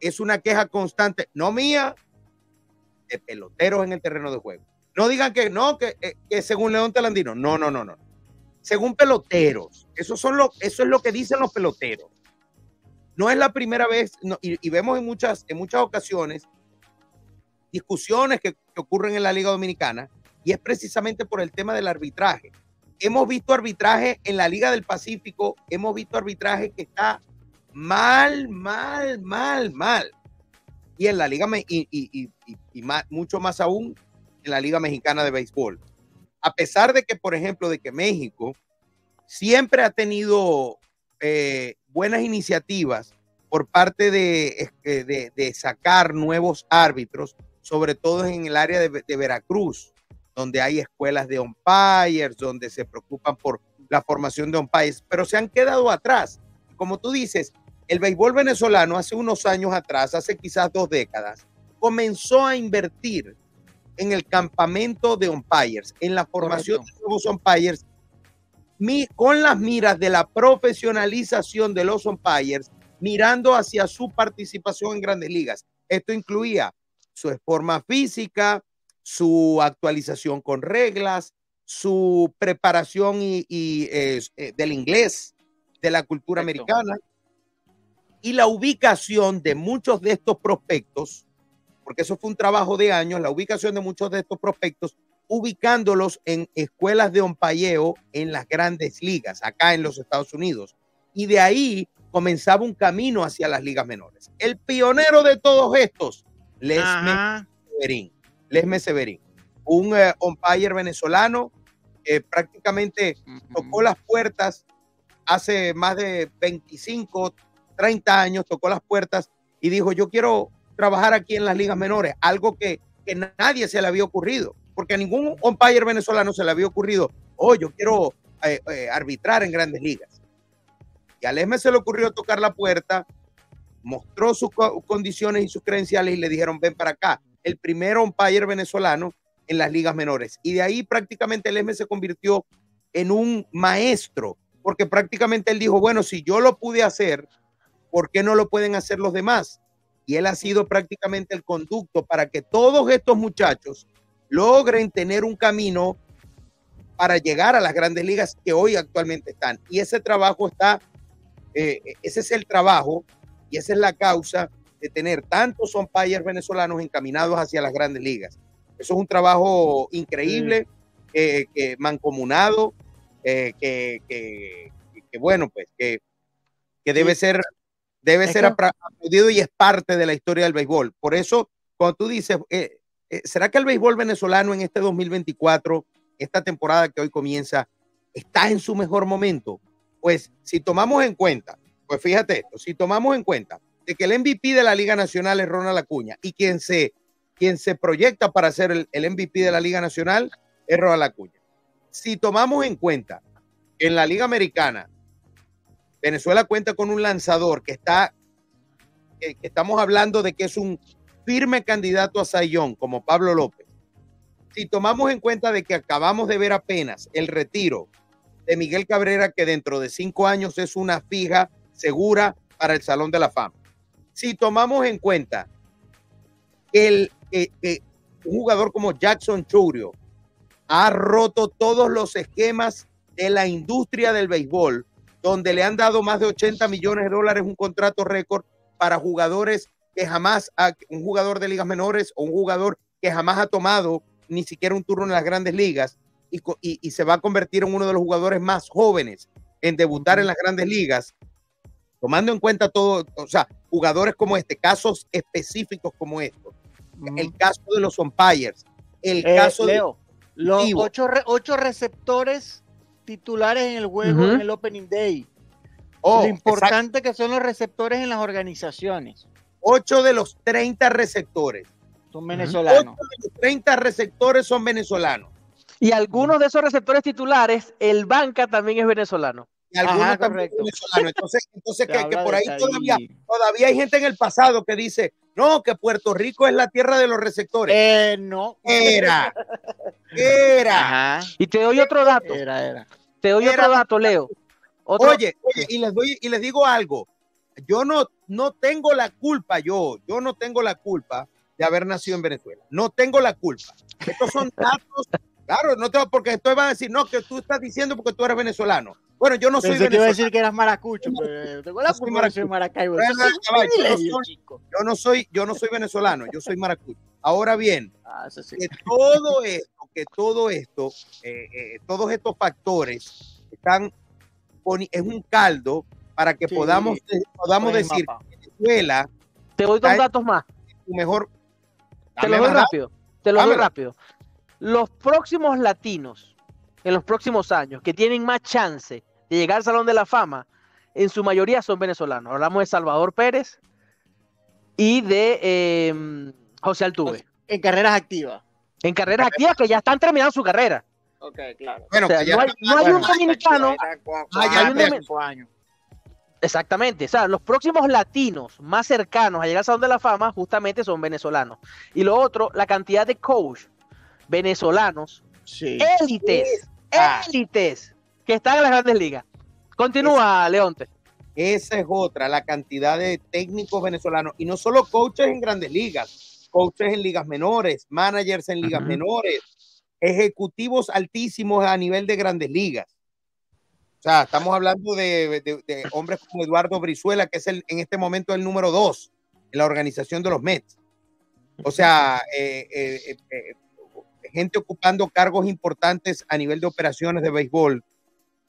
es una queja constante, no mía, de peloteros en el terreno de juego. No digan que no, que, eh, según León Telandino. No, no, no, no. Según peloteros. Eso, son lo, eso es lo que dicen los peloteros. No es la primera vez, y, vemos en muchas, en muchas ocasiones discusiones que, ocurren en la Liga Dominicana, y es precisamente por el tema del arbitraje. Hemos visto arbitraje en la Liga del Pacífico, hemos visto arbitraje que está mal, mal, mal, mal. Y en la Liga, y mucho más aún en la Liga Mexicana de Béisbol. A pesar de que, por ejemplo, de que México siempre ha tenido eh, buenas iniciativas por parte de, de, de, sacar nuevos árbitros, sobre todo en el área de, de Veracruz, donde hay escuelas de umpires, donde se preocupan por la formación de umpires, pero se han quedado atrás. Como tú dices, el béisbol venezolano hace unos años atrás, hace quizás dos décadas, comenzó a invertir en el campamento de umpires, en la formación de nuevos umpires, con las miras de la profesionalización de los umpires, mirando hacia su participación en grandes ligas. Esto incluía su forma física, su actualización con reglas, su preparación y, eh, del inglés, de la cultura americana y la ubicación de muchos de estos prospectos, porque eso fue un trabajo de años, la ubicación de muchos de estos prospectos, ubicándolos en escuelas de ompayeo en las grandes ligas, acá en los Estados Unidos. Y de ahí comenzaba un camino hacia las ligas menores. El pionero de todos estos, Lesme Severín. Lesme Severín, un eh, umpire venezolano que prácticamente tocó las puertas hace más de 25, 30 años, tocó las puertas y dijo, yo quiero trabajar aquí en las ligas menores, algo que, que nadie se le había ocurrido, porque a ningún umpire venezolano se le había ocurrido, oh, yo quiero eh, eh, arbitrar en grandes ligas. Y a Lesme se le ocurrió tocar la puerta, mostró sus condiciones y sus credenciales y le dijeron, ven para acá, el primer umpire venezolano en las ligas menores. Y de ahí prácticamente Lesme se convirtió en un maestro, porque prácticamente él dijo, bueno, si yo lo pude hacer, ¿por qué no lo pueden hacer los demás? Y él ha sido prácticamente el conducto para que todos estos muchachos logren tener un camino para llegar a las grandes ligas que hoy actualmente están. Y ese trabajo está, eh, ese es el trabajo y esa es la causa de tener tantos umpires venezolanos encaminados hacia las grandes ligas. Eso es un trabajo increíble, que mancomunado, eh, que, que, bueno, pues que, que debe ser debe ser aplaudido y es parte de la historia del béisbol. Por eso, cuando tú dices, eh, eh, ¿será que el béisbol venezolano en este 2024, esta temporada que hoy comienza, está en su mejor momento? Pues si tomamos en cuenta, pues fíjate esto, si tomamos en cuenta de que el MVP de la Liga Nacional es Ronald Acuña y quien se, quien se proyecta para ser el, el MVP de la Liga Nacional es Ronald Acuña. Si tomamos en cuenta que en la Liga Americana Venezuela cuenta con un lanzador que está, que, estamos hablando de que es un firme candidato a Sayón, como Pablo López. Si tomamos en cuenta de que acabamos de ver apenas el retiro de Miguel Cabrera, que dentro de cinco años es una fija segura para el Salón de la Fama. Si tomamos en cuenta que el, un jugador como Jackson Churio ha roto todos los esquemas de la industria del béisbol donde le han dado más de 80 millones de dólares un contrato récord para jugadores que jamás, un jugador de ligas menores o un jugador que jamás ha tomado ni siquiera un turno en las grandes ligas y, y, se va a convertir en uno de los jugadores más jóvenes en debutar en las grandes ligas. tomando en cuenta todo, o sea, jugadores como este, casos específicos como estos, el caso de los umpires, el Eh, caso Leo, los ocho, re- ocho receptores titulares en el juego en el Opening Day. de oh, Lo exacto, importante que son los receptores en las organizaciones. Ocho de los 30 receptores, Son ocho venezolanos. de los 30 receptores son venezolanos. Y algunos de esos receptores titulares, el banca también es venezolano. Y algunos Ajá, también correcto. venezolanos. Entonces, entonces que, que por ahí todavía, ahí- todavía hay gente en el pasado que dice, no, que Puerto Rico es la tierra de los receptores. Eh, no. Era, era. Ajá. Y te doy otro dato, Era, era. te doy Era- otro dato, Leo. Otro- Oye, oye, y les doy y les digo algo. Yo no no tengo la culpa yo, yo no tengo la culpa de haber nacido en Venezuela. No tengo la culpa. Estos son datos, claro, no tengo porque estoy van a decir, "No, que tú estás diciendo porque tú eres venezolano." Bueno, yo no soy Pensé que iba a venezolano. decir que eras maracucho, pero tengo la No soy maracucho. Va, yo no. Yo no soy yo no soy venezolano, yo soy maracucho. Ahora bien, Ah, sí. que todo esto, que todo esto, eh, eh, todos estos factores están es un caldo para que Sí. podamos podamos decir mapa. que Venezuela te doy dos datos más. tu mejor. Te lo doy rápido. Te lo doy rápido. Los próximos latinos en los próximos años que tienen más chance de llegar al Salón de la Fama, en su mayoría son venezolanos. Hablamos de Salvador Pérez y de eh, José Altuve. En carreras activas. En carreras activas que ya están terminando su carrera. Ok, claro. Bueno, O sea, que ya no hay, no un dominicano. Hay un Exactamente, o sea, los próximos latinos más cercanos a llegar al Salón de la Fama justamente son venezolanos. Y lo otro, la cantidad de coach venezolanos, Sí. élites, Ah. élites, que están en las grandes ligas. Continúa, Leonte. Esa es otra, la cantidad de técnicos venezolanos y no solo coaches en grandes ligas, coaches en ligas menores, managers en ligas menores, ejecutivos altísimos a nivel de grandes ligas. O sea, estamos hablando de, de- de hombres como Eduardo Brizuela, que es el, en este momento el número dos en la organización de los Mets. O sea, eh, eh, eh, eh, gente ocupando cargos importantes a nivel de operaciones de béisbol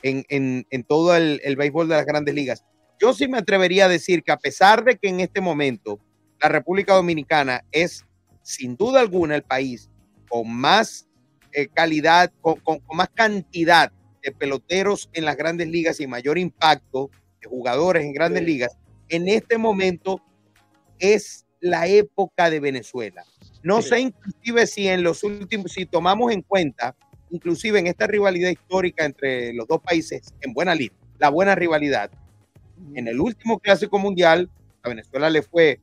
en, en- en todo el, el béisbol de las grandes ligas. Yo sí me atrevería a decir que a pesar de que en este momento la República Dominicana es sin duda alguna el país con más eh, calidad, con, con- con más cantidad de peloteros en las grandes ligas y mayor impacto de jugadores en grandes ligas, en este momento es la época de Venezuela. No Sí. sé inclusive si en los últimos, si tomamos en cuenta, inclusive en esta rivalidad histórica entre los dos países, en buena lid, la buena rivalidad, en el último clásico mundial, a Venezuela le fue,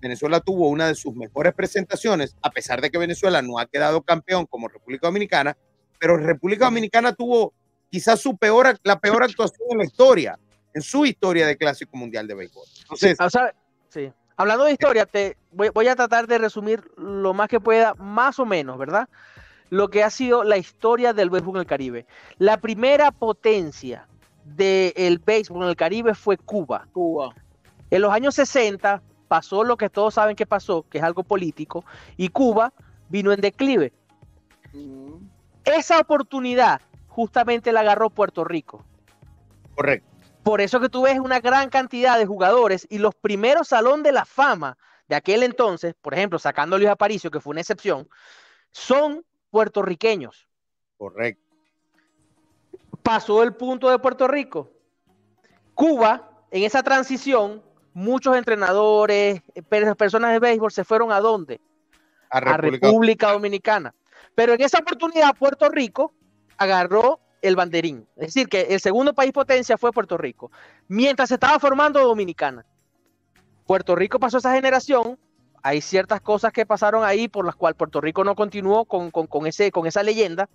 Venezuela tuvo una de sus mejores presentaciones, a pesar de que Venezuela no ha quedado campeón como República Dominicana, pero República Dominicana tuvo quizás su peor, la peor actuación en la historia, en su historia de clásico mundial de béisbol. Entonces, O sea, sí. Hablando de historia, te voy, voy a tratar de resumir lo más que pueda, más o menos, ¿verdad? Lo que ha sido la historia del béisbol en el Caribe. La primera potencia del béisbol en el Caribe fue Cuba. Cuba. En los años 60 pasó lo que todos saben que pasó, que es algo político, y Cuba vino en declive. Mm. Esa oportunidad justamente la agarró Puerto Rico. correcto. Por eso que tú ves una gran cantidad de jugadores y los primeros salón de la fama de aquel entonces, por ejemplo, sacando a Luis Aparicio, que fue una excepción, son puertorriqueños. Correcto. Pasó el punto de Puerto Rico. Cuba, en esa transición, muchos entrenadores, per- personas de béisbol se fueron a dónde? A a República República Dominicana. Pero en esa oportunidad Puerto Rico agarró el banderín. Es decir, que el segundo país potencia fue Puerto Rico. Mientras se estaba formando Dominicana. Puerto Rico pasó esa generación. Hay ciertas cosas que pasaron ahí por las cuales Puerto Rico no continuó con, con- ese, con esa leyenda.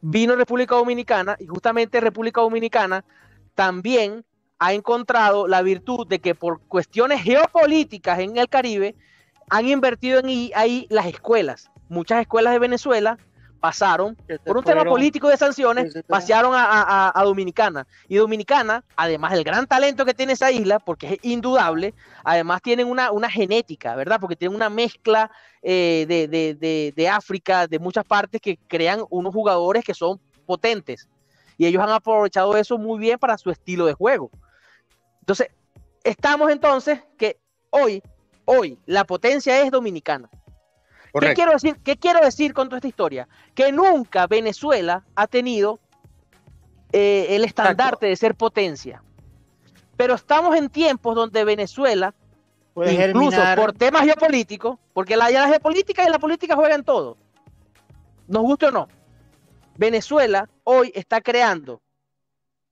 Vino República Dominicana y justamente República Dominicana también ha encontrado la virtud de que por cuestiones geopolíticas en el Caribe han invertido en ahí las escuelas. Muchas escuelas de Venezuela pasaron por un tema político de sanciones, pasearon a, a- a- a Dominicana. Y Dominicana, además del gran talento que tiene esa isla, porque es indudable, además tienen una, una genética, ¿verdad? Porque tienen una mezcla eh, de, de- de- de África, de muchas partes, que crean unos jugadores que son potentes. Y ellos han aprovechado eso muy bien para su estilo de juego. Entonces, estamos entonces que hoy, hoy, la potencia es dominicana. ¿Qué quiero, decir, ¿Qué quiero decir con toda esta historia? Que nunca Venezuela ha tenido eh, el estandarte de ser potencia. Pero estamos en tiempos donde Venezuela, incluso por temas geopolíticos, porque la, la geopolítica y la política juegan todo, nos guste o no, Venezuela hoy está creando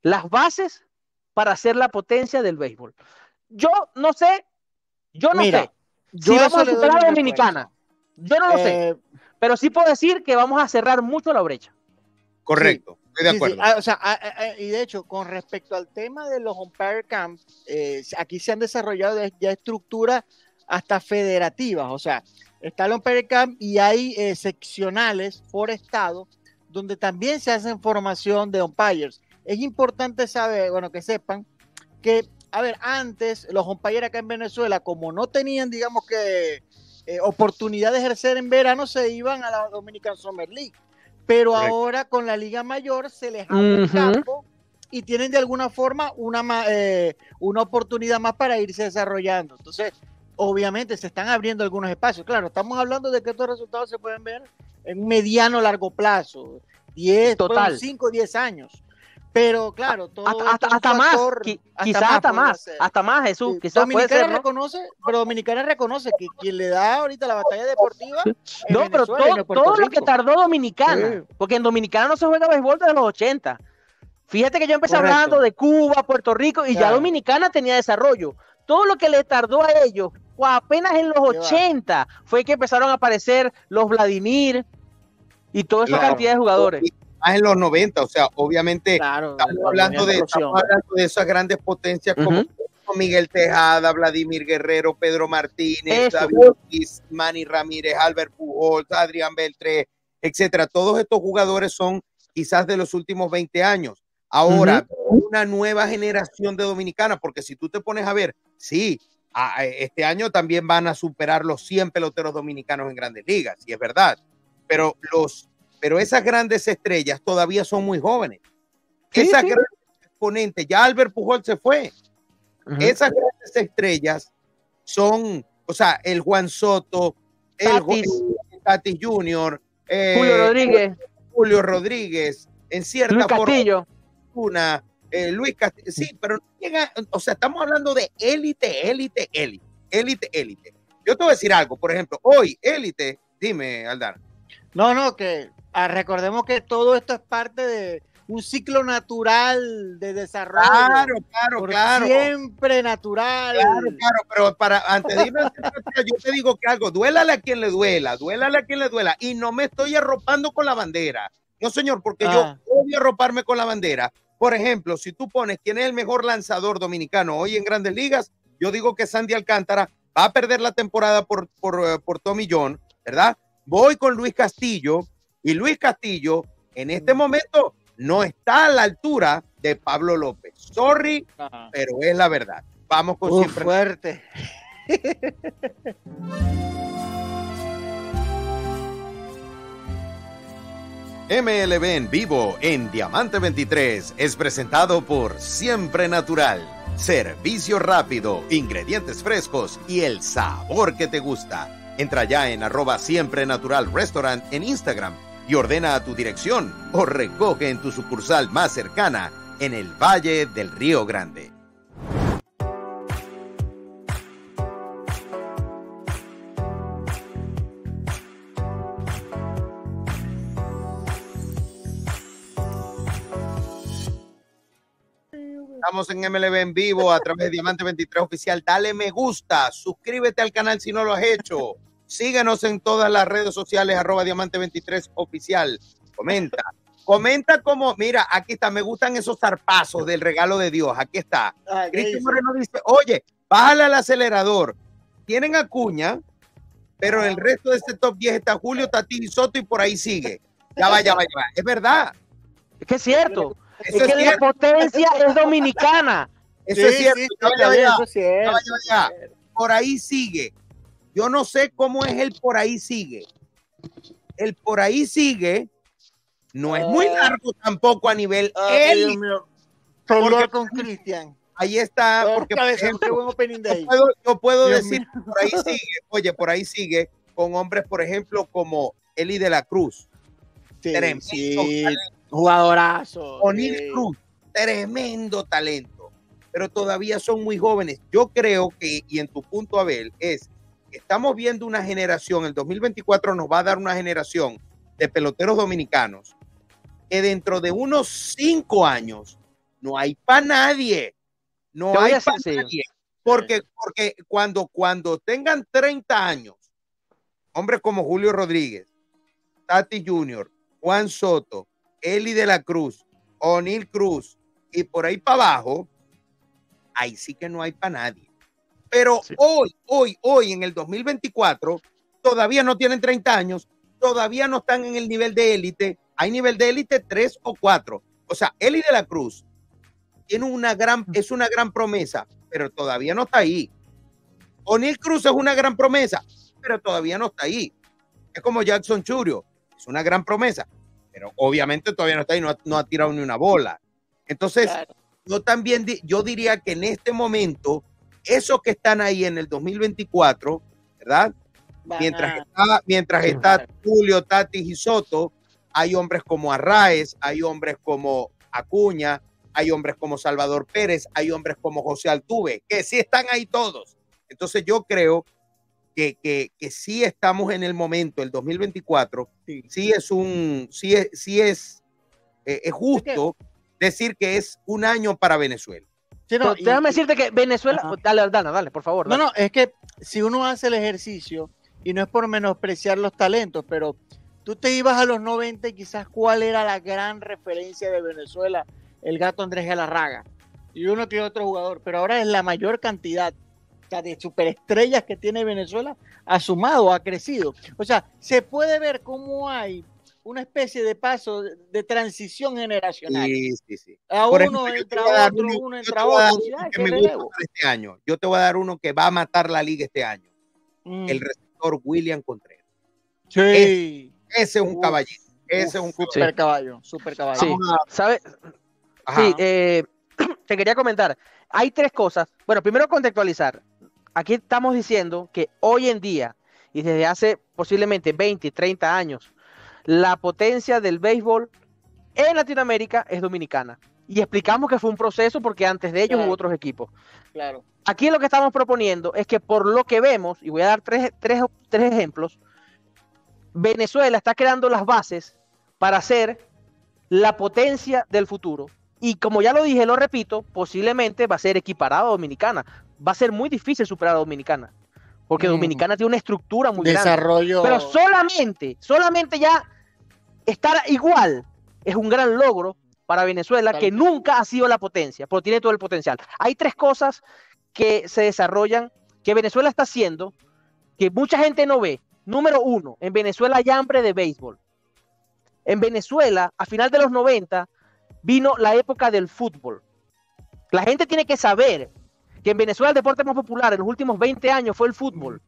las bases para ser la potencia del béisbol. Yo no sé, yo no sé si vamos a superar a Dominicana. Yo no lo sé, eh, pero sí puedo decir que vamos a cerrar mucho la brecha. Correcto. estoy de acuerdo. Ah, o sea, ah, ah, y de hecho, con respecto al tema de los umpire camps, eh, aquí se han desarrollado ya estructuras hasta federativas. O sea, está el umpire camp y hay eh, seccionales por estado donde también se hace formación de umpires. Es importante saber, bueno, que sepan que, a ver, antes los umpires acá en Venezuela, como no tenían, digamos que, eh, oportunidad de ejercer en verano, se iban a la Dominican Summer League. Pero ahora con la Liga Mayor se les abre el campo y tienen de alguna forma una, eh, una oportunidad más para irse desarrollando. Entonces, obviamente se están abriendo algunos espacios. Claro, estamos hablando de que estos resultados se pueden ver en un mediano largo plazo, 10, Total. 5, 10 años. Pero claro, todo hasta, hasta, más, quizás hasta más, hasta más, Jesús. Quizás Dominicana reconoce, pero Dominicana reconoce que quien le da ahorita la batalla deportiva. No, pero todo, lo que tardó Dominicana, porque en Dominicana no se juega béisbol desde los 80. Fíjate que yo empecé hablando de Cuba, Puerto Rico, y ya Dominicana tenía desarrollo. Todo lo que le tardó a ellos, apenas en los 80, fue que empezaron a aparecer los Vladimir, y toda esa cantidad de jugadores. Más en los 90, o sea, obviamente estamos, hablando de, esas grandes potencias como Miguel Tejada, Vladimir Guerrero, Pedro Martínez, David Ortiz, Manny Ramírez, Albert Pujols, Adrián Beltré, etcétera. Todos estos jugadores son quizás de los últimos 20 años. Ahora, una nueva generación de dominicanas, porque si tú te pones a ver, sí, este año también van a superar los 100 peloteros dominicanos en grandes ligas, y es verdad pero los pero esas grandes estrellas todavía son muy jóvenes. esas grandes exponentes, ya Albert Pujol se fue. Esas grandes estrellas son, o sea, el Juan Soto, el Tatis, Junior, eh, Julio Rodríguez, Julio Rodríguez, en cierta Luis Castillo. una eh, Luis Castillo, sí, pero no llega, o sea, estamos hablando de élite, élite, élite, élite, élite. Yo te voy a decir algo, por ejemplo, hoy élite, dime, Aldar. No, no, que ah, recordemos que todo esto es parte de un ciclo natural de desarrollo. Claro, claro, claro. Siempre natural. Claro, claro, pero para antes de irme yo te digo que algo, duélale a quien le duela, duélale a quien le duela. Y no me estoy arropando con la bandera. No, señor, porque yo ah. odio arroparme con la bandera. Por ejemplo, si tú pones quién es el mejor lanzador dominicano hoy en grandes ligas, yo digo que Sandy Alcántara va a perder la temporada por, por, eh, por Tommy John, ¿verdad? voy con Luis Castillo y Luis Castillo en este momento no está a la altura de Pablo López. Sorry, pero es la verdad. Vamos con siempre. Fuerte. MLB en vivo en Diamante 23 es presentado por Siempre Natural. Servicio rápido, ingredientes frescos y el sabor que te gusta. Entra ya en arroba siempre natural restaurant en Instagram y ordena a tu dirección o recoge en tu sucursal más cercana en el Valle del Río Grande. Estamos en MLB en vivo a través de Diamante 23 Oficial. Dale me gusta, suscríbete al canal si no lo has hecho. Síguenos en todas las redes sociales, arroba Diamante 23 Oficial. Comenta. Comenta como, mira, aquí está, me gustan esos zarpazos del regalo de Dios. Aquí está. Ah, Cristian Moreno dice, oye, bájale al acelerador. Tienen a Cuña, pero el resto de este top 10 está Julio, Tati y Soto y por ahí sigue. Ya va, ya va, ya va. Es verdad. Es que es cierto es, que la potencia es dominicana. Eso, es cierto. Por ahí sigue. Yo no sé cómo es el por ahí sigue. El por ahí sigue no es muy ah. largo tampoco a nivel ah, con Cristian. ahí está, porque por ejemplo, yo puedo, yo puedo Dios decir, mío. por ahí sigue, oye, por ahí sigue con hombres, por ejemplo, como Eli de la Cruz, Sí, tremendo sí, jugadorazo. O'Neal sí. Cruz, tremendo talento, pero todavía son muy jóvenes. Yo creo que, y en tu punto, Abel, es estamos viendo una generación, el 2024 nos va a dar una generación de peloteros dominicanos que dentro de unos cinco años no hay para nadie. No hay para nadie. Porque, porque cuando, cuando tengan 30 años, hombres como Julio Rodríguez, Tati Junior, Juan Soto, Eli de la Cruz, O'Neill Cruz y por ahí para abajo, ahí sí que no hay para nadie. Pero Sí. hoy, hoy, hoy en el 2024, todavía no tienen 30 años, todavía no están en el nivel de élite. Hay nivel de élite 3 o 4. O sea, Eli de la Cruz tiene una gran, es una gran promesa, pero todavía no está ahí. O'Neill Cruz es una gran promesa, pero todavía no está ahí. Es como Jackson Churio, es una gran promesa, pero obviamente todavía no está ahí, no ha, no ha tirado ni una bola. Entonces, Claro. yo también di- yo diría que en este momento, esos que están ahí en el 2024, ¿verdad? Van Mientras a- está, mientras está Julio, Tati y Soto, hay hombres como Arraez, hay hombres como Acuña, hay hombres como Salvador Pérez, hay hombres como José Altuve, que sí están ahí todos. Entonces yo creo que, que, que sí estamos en el momento, el 2024, Sí. sí es un, sí es, sí es, eh, es justo decir que es un año para Venezuela. Sí, no, y- déjame decirte que Venezuela. Ajá. Dale, dale, dale, por favor. No, no, es que si uno hace el ejercicio, y no es por menospreciar los talentos, pero tú te ibas a los 90 y quizás cuál era la gran referencia de Venezuela, el gato Andrés Galarraga, y uno que otro jugador, pero ahora es la mayor cantidad o sea, de superestrellas que tiene Venezuela, ha sumado, ha crecido. O sea, se puede ver cómo hay una especie de paso de, transición generacional. Sí, sí, sí. A Por uno ejemplo, yo te entra voy a otro, uno- uno entra otro. uno que me gusta este año. Yo te voy a dar uno que va a matar la liga este año. Mm. El receptor William Contreras. Sí. Ese es un Uf, caballito. Ese es un super caballo, super caballo. Sí. ¿Sabes? Sí, eh, te quería comentar. Hay tres cosas. Bueno, primero contextualizar. Aquí estamos diciendo que hoy en día y desde hace posiblemente 20, 30 años, la potencia del béisbol en Latinoamérica es dominicana. Y explicamos que fue un proceso porque antes de ellos Claro. hubo otros equipos. Claro. Aquí lo que estamos proponiendo es que por lo que vemos, y voy a dar tres, tres, tres ejemplos, Venezuela está creando las bases para ser la potencia del futuro. Y como ya lo dije, lo repito, posiblemente va a ser equiparado a Dominicana. Va a ser muy difícil superar a Dominicana. Porque Mm. Dominicana tiene una estructura muy grande. Desarrollo. Pero solamente, solamente ya estar igual es un gran logro para Venezuela que nunca ha sido la potencia, pero tiene todo el potencial. Hay tres cosas que se desarrollan, que Venezuela está haciendo, que mucha gente no ve. Número uno, en Venezuela hay hambre de béisbol. En Venezuela, a final de los 90, vino la época del fútbol. La gente tiene que saber que en Venezuela el deporte más popular en los últimos 20 años fue el fútbol.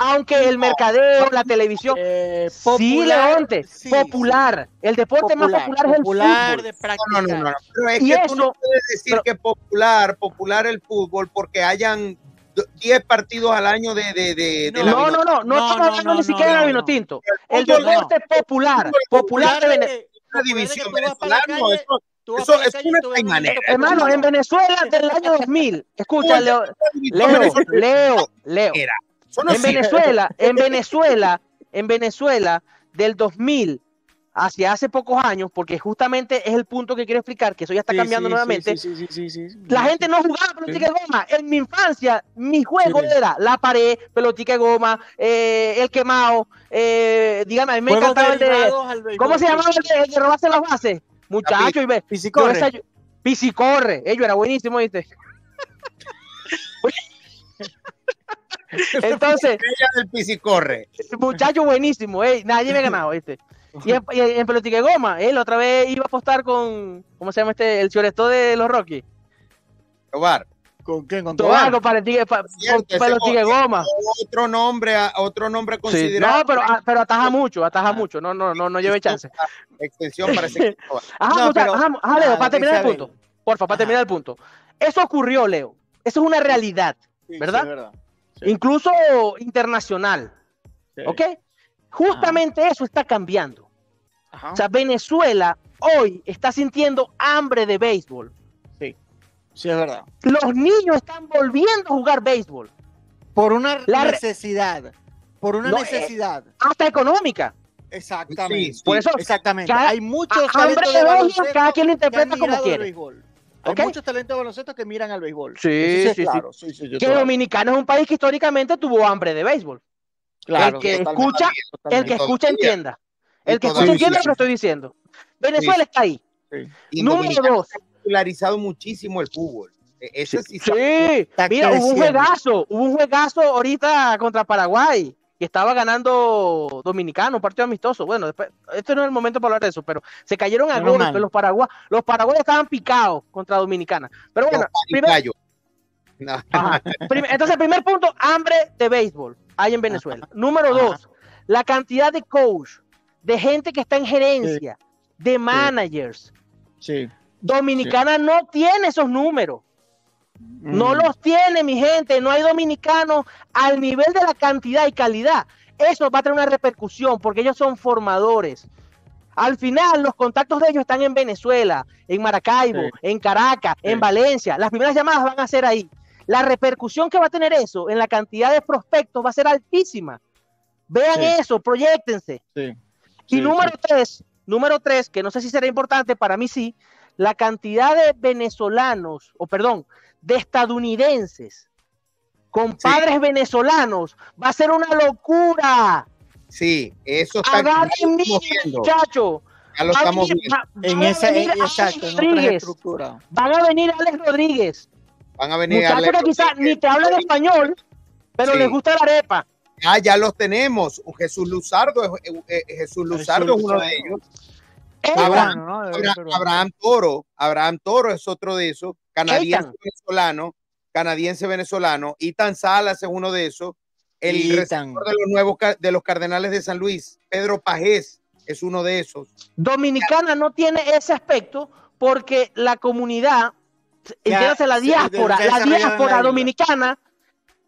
Aunque el mercadeo, la televisión, Eh, sí, popular, Leonte, sí, popular. El deporte más popular es el popular fútbol. de No, no, no, no. Pero es Y que tú eso- no puedes decir pero- que popular, popular el fútbol, porque hayan do- 10 partidos al año de, de, de, de la No, vino- no, no, no, No, estamos no, hablando no, ni siquiera no, de no. vino tinto. El deporte popular, popular de Venezuela. una popular división tú la venezolana. Eso, tú la es una tú ves un manera. niñito Hermano, en Venezuela del año 2000, escucha, Oye, Leo, Leo. Leo, Leo. En. Venezuela, en Venezuela, en Venezuela, del 2000 hacia hace pocos años, porque justamente es el punto que quiero explicar, que eso ya está Sí, cambiando sí, nuevamente. sí. La gente no jugaba pelotica de goma. En mi infancia, mi juego era la pared, pelotica de goma, eh, el quemado. Eh, dígame, a mí me Juegos encantaba el de. ¿Cómo se llamaba el de, de robarse las bases? Muchacho, y ve. Pisicorre. Pisicorre. Ello era buenísimo, ¿viste? Entonces, del Pisicorre. muchacho buenísimo, eh, nadie me ha ganado, ¿viste? Y en, y en pelotica de goma, él otra vez iba a apostar con, ¿cómo se llama este? El Choresto de los Rockies. Tobar. ¿Con quién? ¿Con Tobar Tobar? con pelotica pa- Cierto, con ese pelotica de gol- goma. Otro nombre, a- otro nombre Sí, considerado. No, pero, ah, pero ataja mucho, ataja mucho. No, no, no, no lleve chance. Extensión para ese. Ajá, No, pero- ajá, ajá, Leo, Ah, para terminar el punto. Porfa, para Ajá. terminar el punto. Eso ocurrió, Leo. Eso es una realidad, Sí, ¿verdad? sí, es verdad. Sí. incluso internacional. Sí. ¿Ok? Justamente eso está cambiando. Ajá. O sea, Venezuela hoy está sintiendo hambre de béisbol. Sí, es verdad. Los niños están volviendo a jugar béisbol, Por una La necesidad. Por una No, eh, necesidad. hasta económica. Exactamente. Sí, Por eso, Exactamente. cada- Hay muchos hambre de de béisbol, cada quien lo interpreta como quiere. Hay muchos talentos de baloncesto que miran al béisbol. Sí, sí, sí. claro. Sí, que Dominicana es un país que históricamente tuvo hambre de béisbol. claro, el que escucha, El que escucha entienda. El que escucha entienda lo que estoy diciendo. Venezuela está ahí. Sí. Y Número dos. ha popularizado muchísimo el fútbol. E- Ese sí, Sí, mira, hubo un juegazo, hubo un juegazo ahorita contra Paraguay, que estaba ganando Dominicano, un partido amistoso. Bueno, después, este no es el momento para hablar de eso, pero se cayeron a los paraguayos. Los paraguayos estaban picados contra Dominicana. Pero bueno, Los primer- palitallos. No. Ajá. Prim- Entonces, primer punto, hambre de béisbol hay en Venezuela. Número Ajá. dos, la cantidad de coach, de gente que está en gerencia, de managers. Sí. Dominicana no tiene esos números. No los tiene, mi gente. No hay dominicanos al nivel de la cantidad y calidad. Eso va a tener una repercusión porque ellos son formadores. Al final, los contactos de ellos están en Venezuela, en Maracaibo, Sí. en Caracas, Sí. en Valencia. Las primeras llamadas van a ser ahí. La repercusión que va a tener eso en la cantidad de prospectos va a ser altísima. Vean Sí. eso, proyectense. Y número tres, número tres, que no sé si será importante, para mí sí, la cantidad de venezolanos, o perdón, de estadounidenses con Sí. padres venezolanos va a ser una locura. Sí, eso está Agarren ya lo muchacho. Ya lo estamos venir- viendo. va- En esa, exacto, Rodríguez. estructuras. Van a venir Alex Rodríguez. Van a venir Muchachos Alex que quizás ni te hablan español, pero Sí. les gusta la arepa. Ah, ya los tenemos. Jesús Luzardo, es- eh, eh, Jesús Luzardo es uno de ellos. Abraham. Abraham Toro, Abraham Toro es otro de esos, canadiense Eitan. venezolano, canadiense venezolano. Ethan Salas es uno de esos. El receptor de los nuevos de los Cardenales de San Luis, Pedro Pajés, es uno de esos. Dominicana no tiene ese aspecto porque la comunidad, Ya, la diáspora, la diáspora dominicana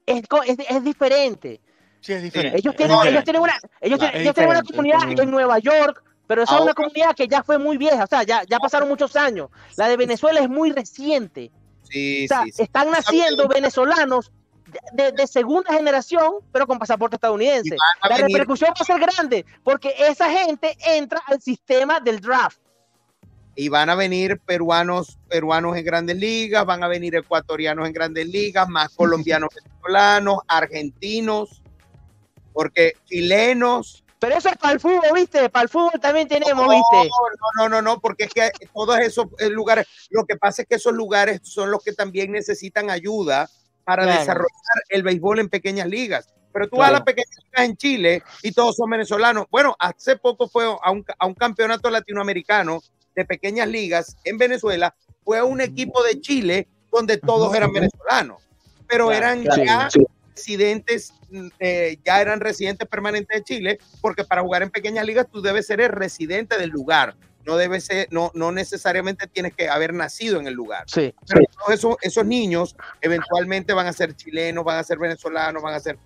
es, co- es, es diferente. Sí, es diferente. Ellos tienen, No, ellos diferente. tienen una, ellos, tienen- es ellos tienen una comunidad en Nueva York, pero esa es una comunidad que ya fue muy vieja, o sea, ya, ya pasaron muchos años. La de Venezuela es muy reciente. Sí, O sea, sí, sí. están naciendo venezolanos de, segunda generación, pero con pasaporte estadounidense. La venir- repercusión va a ser grande porque esa gente entra al sistema del draft. y van a venir peruanos, peruanos en grandes ligas, van a venir ecuatorianos en grandes ligas, más colombianos, venezolanos, argentinos, porque chilenos. Pero eso es para el fútbol, ¿viste? Para el fútbol también tenemos, No, ¿viste? no, no, no, porque es que todos esos eh, lugares, lo que pasa es que esos lugares son los que también necesitan ayuda para Claro. desarrollar el béisbol en pequeñas ligas. Pero tú vas a las pequeñas ligas en Chile y todos son venezolanos. Bueno, hace poco fue a un, a un campeonato latinoamericano de pequeñas ligas en Venezuela, fue a un equipo de Chile donde todos eran venezolanos, pero Claro, eran claro. ya Sí. Residentes, mm, eh, ya eran residentes permanentes de Chile, porque para jugar en pequeñas ligas tú debes ser el residente del lugar, no debes ser, no, no necesariamente tienes que haber nacido en el lugar. Sí. Pero todos esos, esos niños eventualmente van a ser chilenos, van a ser venezolanos, van a ser,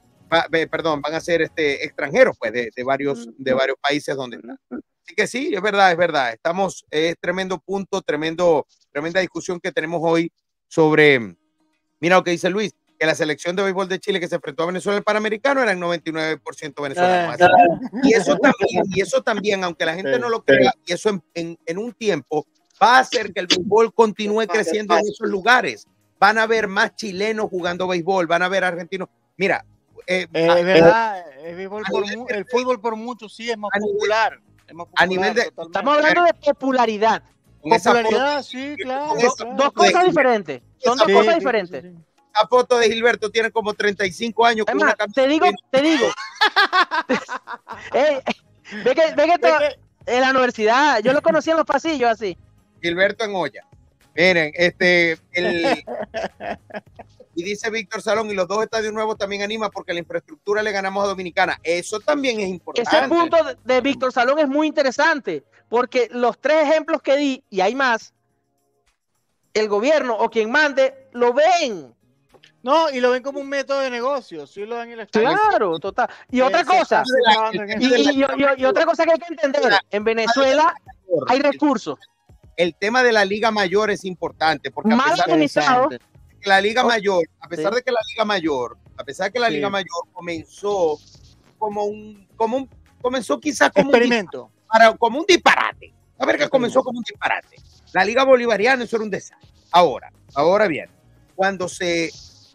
perdón, van a ser este, extranjeros, pues, de, de varios, de varios países donde están. Así que sí, es verdad, es verdad. Estamos, es tremendo punto, tremendo, tremenda discusión que tenemos hoy sobre, mira lo que dice Luis, que la selección de béisbol de Chile que se enfrentó a Venezuela en el Panamericano eran 99% venezolanos. Ah, y eso también, y eso también, aunque la gente Sí, no lo crea, y eso en, en- en un tiempo va a hacer que el béisbol continúe creciendo en esos lugares. Van a haber más chilenos jugando béisbol, van a haber argentinos. Mira, eh, Eh, a- es verdad, el, béisbol a por nivel el fútbol por mucho sí es más a nivel- popular. es más a nivel de- totalmente. Estamos hablando de popularidad. popularidad, sí, claro. Dos, esa- claro. dos cosas diferentes. Son dos Sí, cosas sí, diferentes. sí, sí. Esa foto de Gilberto tiene como 35 años. Con una te digo, te digo. Ey, ve que, ve que en la universidad, yo lo conocí en los pasillos así. Gilberto en olla. Miren, este, el, y dice Víctor Salón, y los dos estadios nuevos también anima porque la infraestructura le ganamos a Dominicana. Eso también es importante. Ese punto de- de Víctor Salón es muy interesante, porque los tres ejemplos que di, y hay más, el gobierno o quien mande lo ven. No, y lo ven como un método de negocio. Sí lo ven en el Claro, total. Y otra cosa, y, otra cosa que hay que entender, en Venezuela hay recursos. El tema de la Liga Mayor es importante porque mal organizado. La Liga Mayor, a pesar de que la Liga Mayor, a pesar de que la Liga Mayor comenzó como un, como un, comenzó quizás como experimento, un, para, como un disparate. A ver que comenzó como un disparate. La Liga Bolivariana eso era un desastre. Ahora, ahora bien, cuando se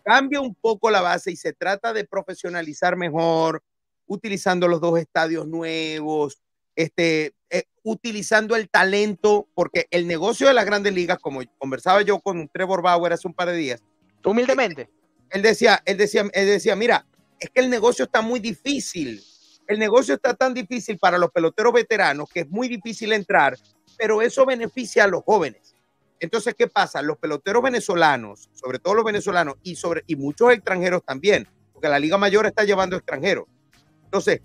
cambia un poco la base y se trata de profesionalizar mejor, utilizando los dos estadios nuevos, este, eh, utilizando el talento, porque el negocio de las grandes ligas, como conversaba yo con Trevor Bauer hace un par de días, humildemente, él decía, él decía, él decía, mira, es que el negocio está muy difícil. El negocio está tan difícil para los peloteros veteranos que es muy difícil entrar, pero eso beneficia a los jóvenes. Entonces, ¿qué pasa? Los peloteros venezolanos, sobre todo los venezolanos y, sobre, y muchos extranjeros también, porque la Liga Mayor está llevando extranjeros. Entonces,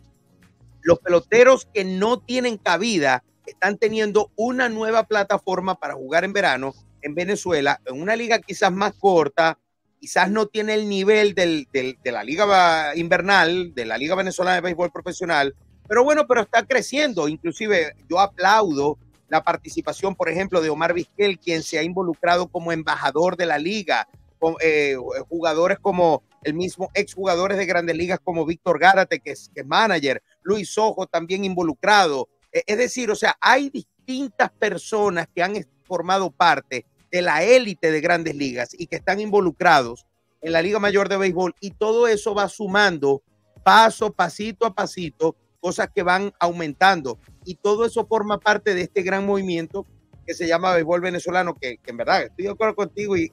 los peloteros que no tienen cabida están teniendo una nueva plataforma para jugar en verano en Venezuela, en una liga quizás más corta, quizás no tiene el nivel del, del, de la liga invernal, de la Liga Venezolana de Béisbol Profesional, pero bueno, pero está creciendo. Inclusive yo aplaudo la participación, por ejemplo, de Omar Vizquel, quien se ha involucrado como embajador de la liga, con, eh, jugadores como el mismo exjugadores de grandes ligas como Víctor Gárate, que es, que es manager, Luis Ojo también involucrado. E, es decir, o sea, hay distintas personas que han formado parte de la élite de grandes ligas y que están involucrados en la Liga Mayor de Béisbol y todo eso va sumando paso, pasito a pasito, cosas que van aumentando y todo eso forma parte de este gran movimiento que se llama béisbol venezolano, que, en verdad estoy de acuerdo contigo y,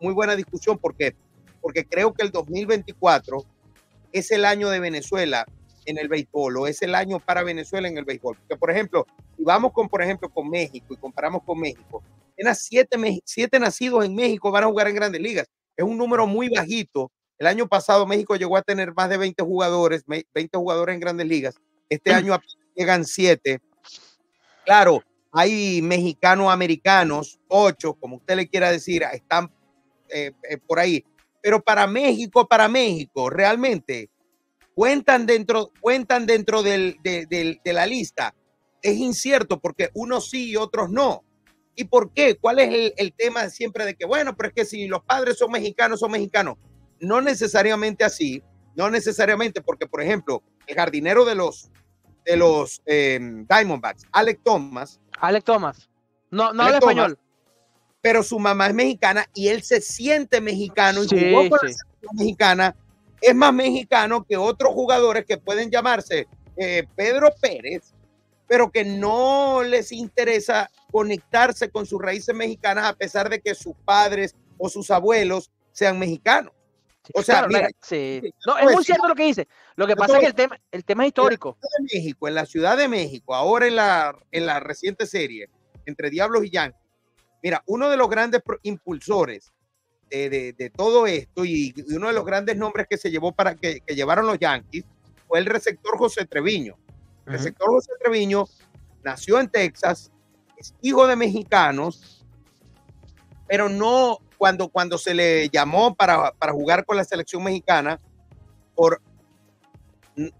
muy buena discusión porque, porque creo que el 2024 es el año de Venezuela en el béisbol o es el año para Venezuela en el béisbol. Porque, por ejemplo, si vamos con, por ejemplo, con México y comparamos con México, apenas siete, siete nacidos en México van a jugar en grandes ligas. Es un número muy bajito. El año pasado México llegó a tener más de 20 jugadores, 20 jugadores en grandes ligas. Este año llegan siete. Claro, hay mexicanos americanos, ocho, como usted le quiera decir, están eh, eh, por ahí. Pero para México, para México, realmente cuentan dentro, cuentan dentro del, de, la lista. Es incierto porque unos sí y otros no. ¿Y por qué? ¿Cuál es el, el, tema siempre de que, bueno, pero es que si los padres son mexicanos, son mexicanos? No necesariamente así, no necesariamente porque, por ejemplo, el jardinero de los de los eh, Diamondbacks, Alec Thomas. Alec Thomas. No, no habla español. Pero su mamá es mexicana y él se siente mexicano y jugó con la mexicana. Es más mexicano que otros jugadores que pueden llamarse eh, Pedro Pérez, pero que no les interesa conectarse con sus raíces mexicanas a pesar de que sus padres o sus abuelos sean mexicanos. O sea, mira, no, es muy cierto lo que dice. Lo que pasa es que el tema, el tema es histórico. En México, en la Ciudad de México, ahora en la, en la reciente serie entre Diablos y Yankees, mira, uno de los grandes impulsores de, de, todo esto y, uno de los grandes nombres que se llevó para que, que llevaron los Yankees fue el receptor José Treviño. El receptor José Treviño nació en Texas, es hijo de mexicanos, pero no, cuando, cuando se le llamó para, para jugar con la selección mexicana, por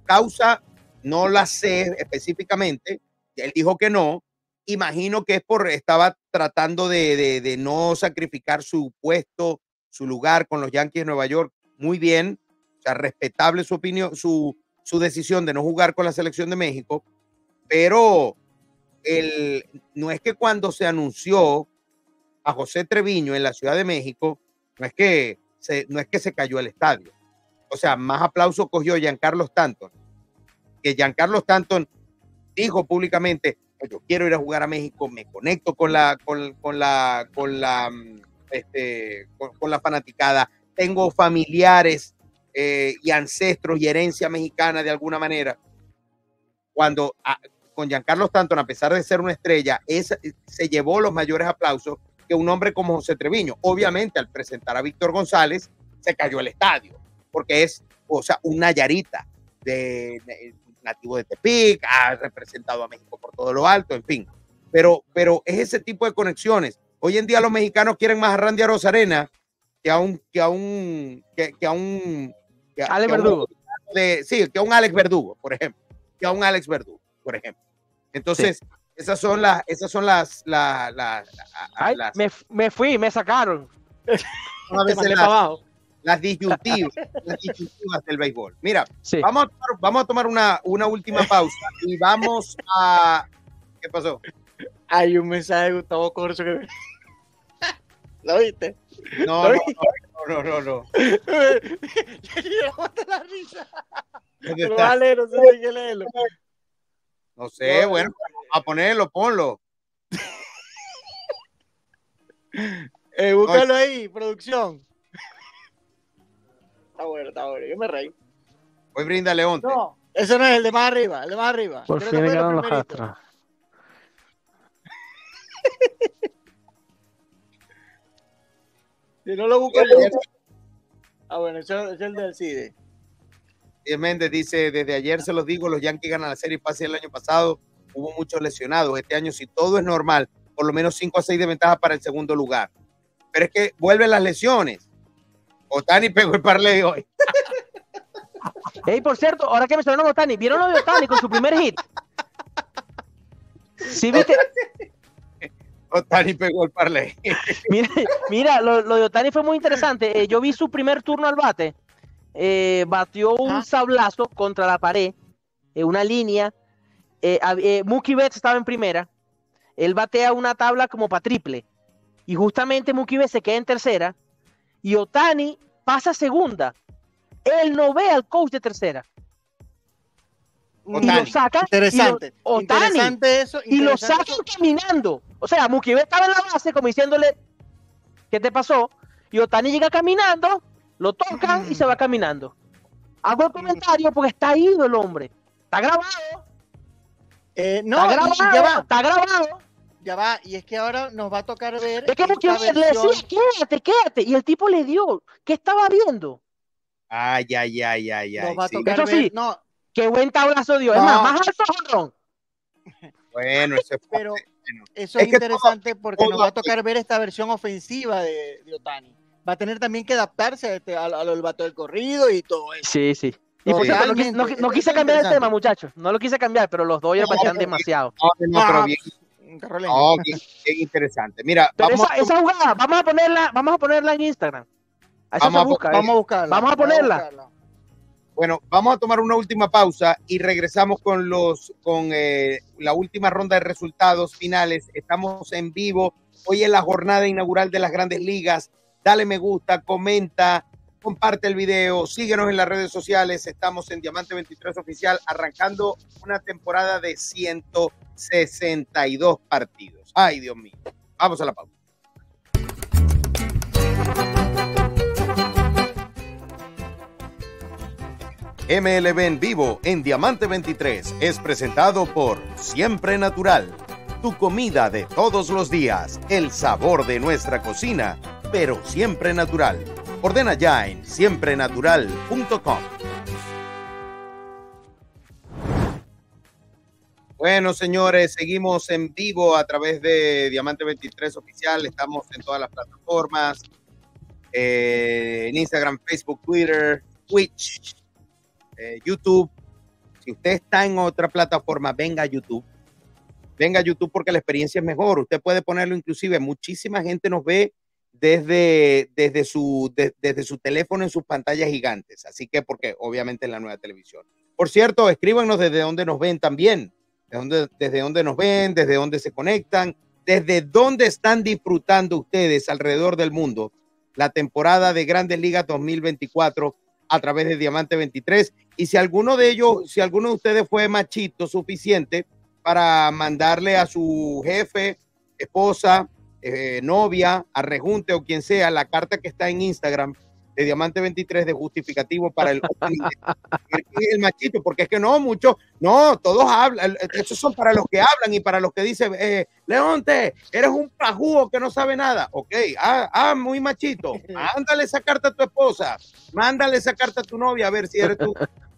causa, no la sé específicamente, él dijo que no, imagino que es por, estaba tratando de, de, de, no sacrificar su puesto, su lugar con los Yankees de Nueva York, muy bien, o sea, respetable su opinión, su, su decisión de no jugar con la selección de México, pero el, no es que cuando se anunció a José Treviño en la Ciudad de México, no es que se, no es que se cayó el estadio. O sea, más aplauso cogió Giancarlo Stanton, que Giancarlo Stanton dijo públicamente, yo quiero ir a jugar a México, me conecto con la, con, la, con la, este, con, la fanaticada, tengo familiares eh, y ancestros y herencia mexicana de alguna manera. Cuando a, con Giancarlo Stanton, a pesar de ser una estrella, es, se llevó los mayores aplausos que un hombre como José Treviño. Obviamente, al presentar a Víctor González, se cayó el estadio, porque es, o sea, un Nayarita de, nativo de Tepic, ha representado a México por todo lo alto, en fin. Pero, pero es ese tipo de conexiones. Hoy en día los mexicanos quieren más a Randy que a un, que a un, que, que a un, que a- Alex que a un- Verdugo. de- sí, que a un Alex Verdugo, por ejemplo, que a un Alex Verdugo, por ejemplo. Entonces, esas son las, esas son las, la- la- la- Ay, las, me, me fui, me sacaron. a veces las- abajo. las disyuntivas, las disyuntivas del béisbol. Mira, Sí. vamos a tomar, vamos a tomar una, una última pausa y vamos a. ¿Qué pasó? Hay un mensaje de Gustavo Corso que. ¿Lo viste? No, no, no, no, no, no. Yo la risa. Vale, no sé si hay que leerlo. No sé, bueno, a ponerlo, ponlo. Eh, búscalo ahí, producción. Está bueno, está bueno. Yo me reí. Hoy brinda León. No, ese no es el de más arriba, el de más arriba. Por Creo fin llegaron lo los astros. Si no lo busco yo. Ah, bueno, ese es el del CIDE. Díaz Méndez dice, desde ayer se los digo, los Yankees ganan la serie pase el año pasado, hubo muchos lesionados. Este año, si todo es normal, por lo menos 5 a 6 de ventaja para el segundo lugar. Pero es que vuelven las lesiones. Otani pegó el parlay hoy. Ey, por cierto, ahora que mencionaron a Otani, ¿vieron lo de Otani con su primer hit? Sí, viste. Otani pegó el parlay. Mira, mira lo, lo de Otani fue muy interesante. Eh, yo vi su primer turno al bate. Eh, batió un Ajá. sablazo contra la pared, eh, una línea. Eh, eh, Mookie Betts estaba en primera. Él batea una tabla como para triple. Y justamente Mookie Betts se queda en tercera. Y Otani pasa segunda. Él no ve al coach de tercera. Y lo saca. Interesante. y lo- Otani Interesante eso. y lo sacan caminando. O sea, Mukibe estaba en la base como diciéndole, ¿qué te pasó? Y Otani llega caminando, lo tocan y se va caminando. Hago el comentario porque está ido el hombre. Está grabado, Eh, no, está grabado, ya va, está grabado. ya va. Y es que ahora nos va a tocar ver. Es que le decía, quédate, quédate. Y el tipo le dio. ¿Qué estaba viendo? Ay, ay, ay, ay, nos ay. va a sí. tocar Eso ver. sí. No, Qué buen tablazo dio. Es más, más alto. Bueno, ese fue. pero eso Es es, interesante porque todo nos va a tocar ver esta versión ofensiva de, de Otani. Va a tener también que adaptarse a, este, a, a lo del vato del corrido y todo eso. Sí, sí. Y por cierto, no, quise- no- no cambiar el tema, muchachos. No lo quise cambiar, pero los Dodgers No, batean demasiado. No, no, pero Ah, bien, interesante. Mira, Pero vamos, esa, esa jugada, vamos a ponerla, vamos a ponerla en Instagram. A Vamos se a busca. Vamos a buscarla. Vamos a ponerla. buscarla. Bueno, vamos a tomar una última pausa y regresamos con los con eh, la última ronda de resultados finales. Estamos en vivo. Hoy es la jornada inaugural de las Grandes Ligas. Dale me gusta, comenta, comparte el video, síguenos en las redes sociales. Estamos en Diamante 23 oficial arrancando una temporada de 162 partidos. Ay, Dios mío. Vamos a la pausa. MLB en vivo en Diamante 23 es presentado por Siempre Natural, tu comida de todos los días, el sabor de nuestra cocina, pero siempre natural. Ordena ya en siemprenatural.com. Bueno, señores, seguimos en vivo a través de Diamante 23 Oficial. Estamos en todas las plataformas, eh, en Instagram, Facebook, Twitter, Twitch, eh, YouTube. Si usted está en otra plataforma, venga a YouTube. Venga a YouTube porque la experiencia es mejor. Usted puede ponerlo inclusive. Muchísima gente nos ve desde, desde, su, de- desde su teléfono en sus pantallas gigantes. Así que, porque obviamente en la nueva televisión. Por cierto, escríbanos desde donde nos ven también. De dónde- desde dónde nos ven, desde dónde se conectan, desde dónde están disfrutando ustedes alrededor del mundo la temporada de Grandes Ligas 2024 a través de Diamante 23. Y si alguno de ellos, si alguno de ustedes fue machito suficiente para mandarle a su jefe, esposa, eh, novia, a rejunte o quien sea, la carta que está en Instagram de Diamante 23 de justificativo para el machito, porque es que no, muchos, no, todos hablan, esos son para los que hablan y para los que dicen, eh, Leonte, eres un pajúo que no sabe nada, ok, ah, ah, muy machito, mándale esa carta a tu esposa, mándale esa carta a tu novia, a ver si eres tú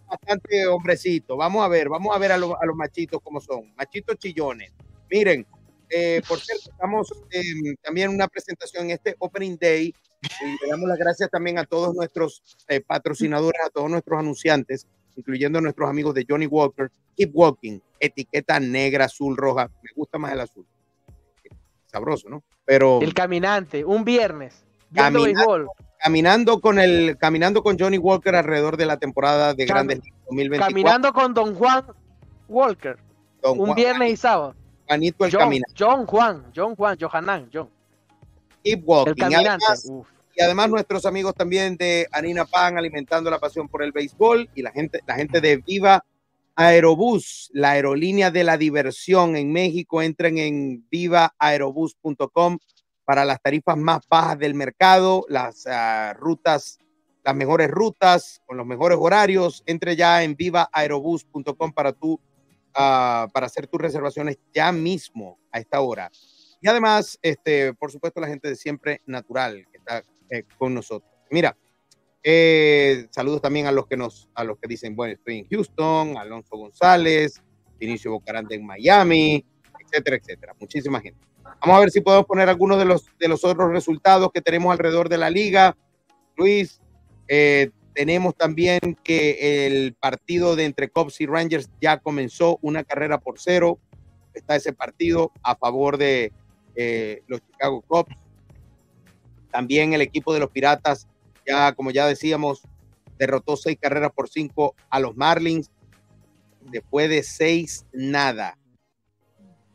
bastante hombrecito, vamos a ver, vamos a ver a, los- a los machitos cómo son, machitos chillones, miren, eh, por cierto, estamos em, también en una presentación en este Opening Day y le damos las gracias también a todos nuestros eh, patrocinadores, a todos nuestros anunciantes, incluyendo a nuestros amigos de Johnny Walker, Keep Walking, etiqueta negra, azul, roja. Me gusta más el azul. Sabroso, ¿no? Pero El caminante, un viernes. Viendo caminando con el caminando con Johnny Walker alrededor de la temporada de Cam- Grandes Ligas 2024. Caminando con Don Juan Walker. Don Un Juan- viernes y sábado. Juanito el John, caminante. John Juan, John Juan, Johanan, John. Keep Walking. Además, y además nuestros amigos también de Harina Pan alimentando la pasión por el béisbol y la gente la gente de Viva Aerobús, la aerolínea de la diversión en México, entren en vivaaerobús.com para las tarifas más bajas del mercado, las ah, rutas, las mejores rutas con los mejores horarios. Entre ya en vivaaerobús.com para tú, ah, para hacer tus reservaciones ya mismo a esta hora. Y además, este, por supuesto, la gente de Siempre Natural que está eh, con nosotros. Mira, eh, saludos también a los que nos, a los que dicen, bueno, estoy en Houston, Alonso González, Vinicio Bocarante en Miami, etcétera, etcétera. Muchísima gente. Vamos a ver si podemos poner algunos de los, de los otros resultados que tenemos alrededor de la liga. Luis, eh, tenemos también que el partido de entre Cubs y Rangers ya comenzó una carrera por cero. Está ese partido a favor de eh, los Chicago Cubs. También el equipo de los Piratas, ya como ya decíamos, derrotó seis carreras por cinco a los Marlins. Después de seis, nada.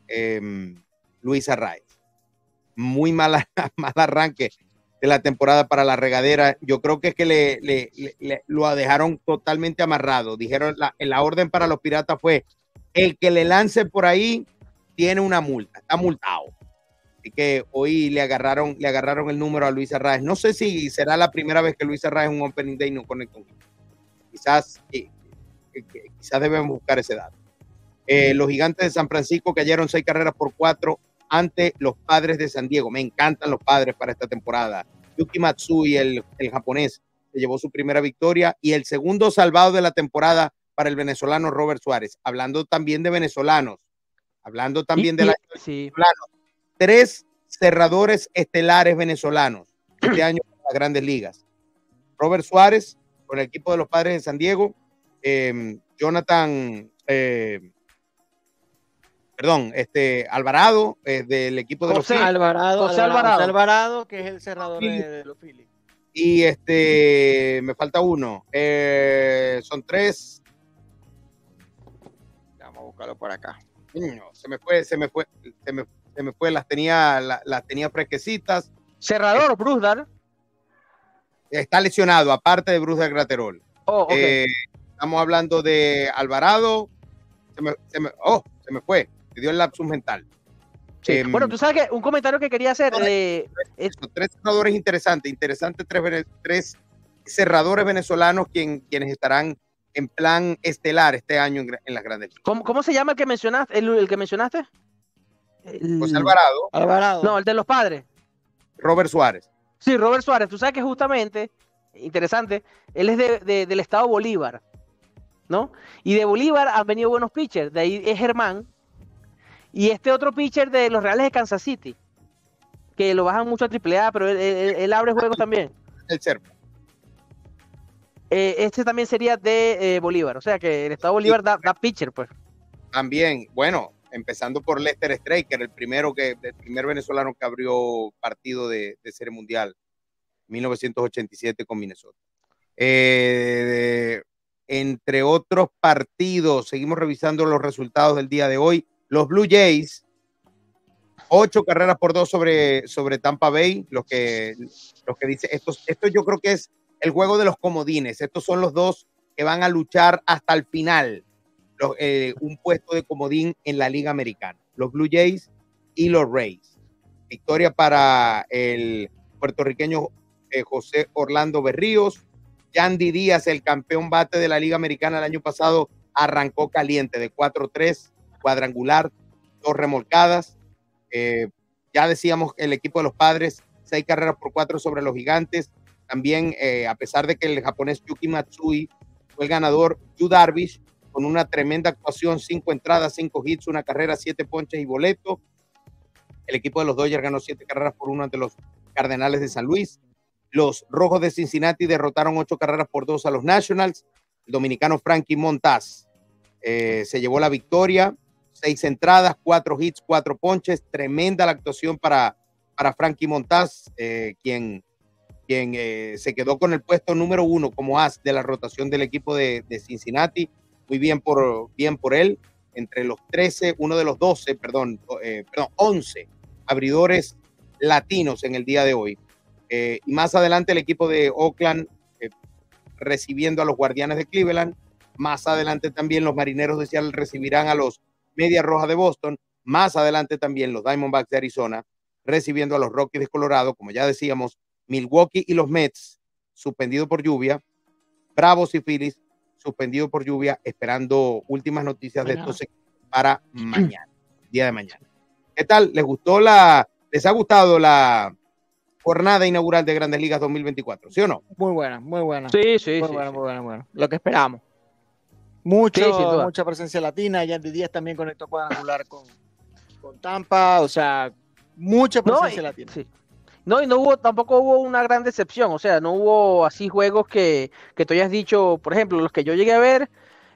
Em, Luis Arraez. Muy mala, mal arranque de la temporada para la regadera. Yo creo que es que le, lo dejaron totalmente amarrado. Dijeron, la, la orden para los piratas fue, el que le lance por ahí tiene una multa, está multado. Así que hoy le agarraron, le agarraron el número a Luis Arraez. No sé si será la primera vez que Luis Arraez un opening day no conecta con Quizás, eh, eh, quizás debemos buscar ese dato. Eh, los gigantes de San Francisco cayeron seis carreras por cuatro ante los padres de San Diego. Me encantan los padres para esta temporada. Yuki Matsui, el, el japonés, se llevó su primera victoria y el segundo salvado de la temporada para el venezolano Robert Suárez. Hablando también de venezolanos, hablando también de la sí. tres cerradores estelares venezolanos este año en las grandes ligas. Robert Suárez con el equipo de los padres de San Diego, eh, Jonathan, eh, perdón, este Alvarado eh, del equipo de José los Phillies, Alvarado, José Alvarado. José Alvarado, que es el cerrador de, los Phillies. y este me falta uno. Eh, son tres. Vamos a buscarlo por acá. Se me fue, se me fue, se me, se me fue, las tenía, la- las tenía fresquecitas. Cerrador, Bruce Dar. Está lesionado, aparte de Bruce Graterol. Oh. Eh, estamos hablando de Alvarado. Se me, se me- oh, se me fue. Me dio el lapsus mental. Sí. em, bueno, tú sabes que un comentario que quería hacer. eh, tres cerradores interesantes. Interesantes tres, tres cerradores venezolanos quien, quienes estarán en plan estelar este año en, las grandes. ¿cómo, cómo se llama el que mencionaste? ¿El, el que mencionaste? El- José Alvarado, Alvarado. No, el de los padres. Robert Suárez. Sí, Robert Suárez. Tú sabes que justamente, interesante, él es de- de- del estado Bolívar, ¿no? Y de Bolívar han venido buenos pitchers. De ahí es Germán. Y este otro pitcher de los Reales de Kansas City, que lo bajan mucho a AAA, pero él, él- él abre juegos también. El Serpa. Eh, este también sería de eh, Bolívar. O sea que el estado Bolívar da, da pitcher, pues. También, bueno, empezando por Lester Straker, el primero que, el primer venezolano que abrió partido de, de Serie Mundial, 1987 con Minnesota. Eh, entre otros partidos, seguimos revisando los resultados del día de hoy. Los Blue Jays, ocho carreras por dos sobre, sobre Tampa Bay, los que, los que dice, estos, esto yo creo que es el juego de los comodines. Estos son los dos que van a luchar hasta el final eh, un puesto de comodín en la Liga Americana. Los Blue Jays y los Rays. Victoria para el puertorriqueño eh, José Orlando Berríos. Yandy Díaz, el campeón bate de la Liga Americana el año pasado, arrancó caliente de 4-3, cuadrangular, dos remolcadas. Eh, ya decíamos el equipo de los padres, seis carreras por cuatro sobre los gigantes. También, eh, a pesar de que el japonés Yuki Matsui fue el ganador, Yu Darvish con una tremenda actuación, cinco entradas, cinco hits, una carrera, siete ponches y boleto. El equipo de los Dodgers ganó siete carreras por uno ante los Cardenales de San Luis. Los Rojos de Cincinnati derrotaron ocho carreras por dos a los Nationals. El dominicano Frankie Montaz eh, se llevó la victoria. Seis entradas, cuatro hits, cuatro ponches. Tremenda la actuación para, para Frankie Montaz, eh, quien, quien eh, se quedó con el puesto número uno como as de la rotación del equipo de, Cincinnati. Muy bien por, bien por él. Entre los 13, uno de los 12, perdón, perdón, 11 abridores latinos en el día de hoy. Eh, y más adelante el equipo de Oakland eh, recibiendo a los Guardianes de Cleveland. Más adelante también los Marineros de Seattle recibirán a los Medias Rojas de Boston. Más adelante también los Diamondbacks de Arizona recibiendo a los Rockies de Colorado. Como ya decíamos, Milwaukee y los Mets suspendidos por lluvia. Bravos y Phillies suspendidos por lluvia, esperando últimas noticias de estos para mañana, día de mañana. ¿Qué tal? ¿Les gustó la, les ha gustado la, jornada inaugural de Grandes Ligas 2024, ¿sí o no? Muy buena, muy buena. Sí, sí, muy sí, buena, sí. muy buena, muy buena. Lo que esperamos. Mucho, mucha presencia latina. Yandy Díaz también conectó cuadrangular con, con Tampa. O sea, mucha presencia no, latina. Sí. No, y no hubo, tampoco hubo una gran decepción. O sea, no hubo así juegos que, que tú hayas dicho, por ejemplo, los que yo llegué a ver.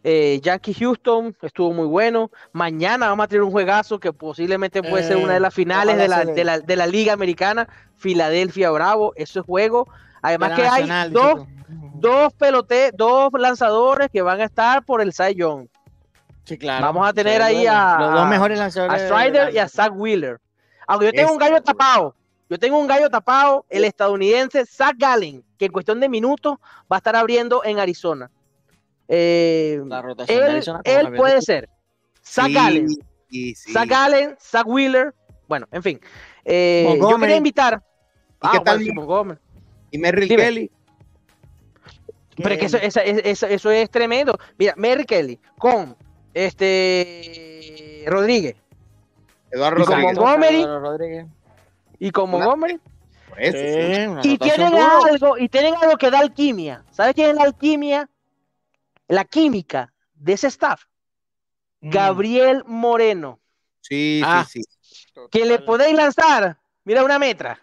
Eh, Yankee Houston estuvo muy bueno. Mañana vamos a tener un juegazo que posiblemente puede Eh, ser una de las finales de la, de, la, de la, Liga Americana. Filadelfia Bravo, eso es juego. Además que hay dos, dos pelote, dos lanzadores que van a estar por el Cy Young. Sí, claro. Vamos a tener ahí a, los dos mejores lanzadores. A Strider y a Zach Wheeler. Aunque yo tengo es, un gallo tapado, yo tengo un gallo tapado, el estadounidense Zach Gallen, que en cuestión de minutos va a estar abriendo en Arizona. Eh, él, él puede ser Zach sí, Allen, sí, sí. Zach Allen, Zach Wheeler, bueno, en fin. Eh, yo quería invitar. ¿Y ah, qué tal? Bueno, ¿Y Merrill Dime. Kelly? Pero es que eso, eso, eso, eso, es tremendo. Mira, Merrill Kelly con este Rodríguez. Eduardo y con Rodríguez. Montgomery. Rodríguez. Y con Montgomery. Eso, y tienen algo, y tienen algo que da alquimia. ¿Sabes quién es la alquimia? La química de ese staff. Mm. Gabriel Moreno. Sí, ah, sí, sí. Que le podéis lanzar, mira una metra,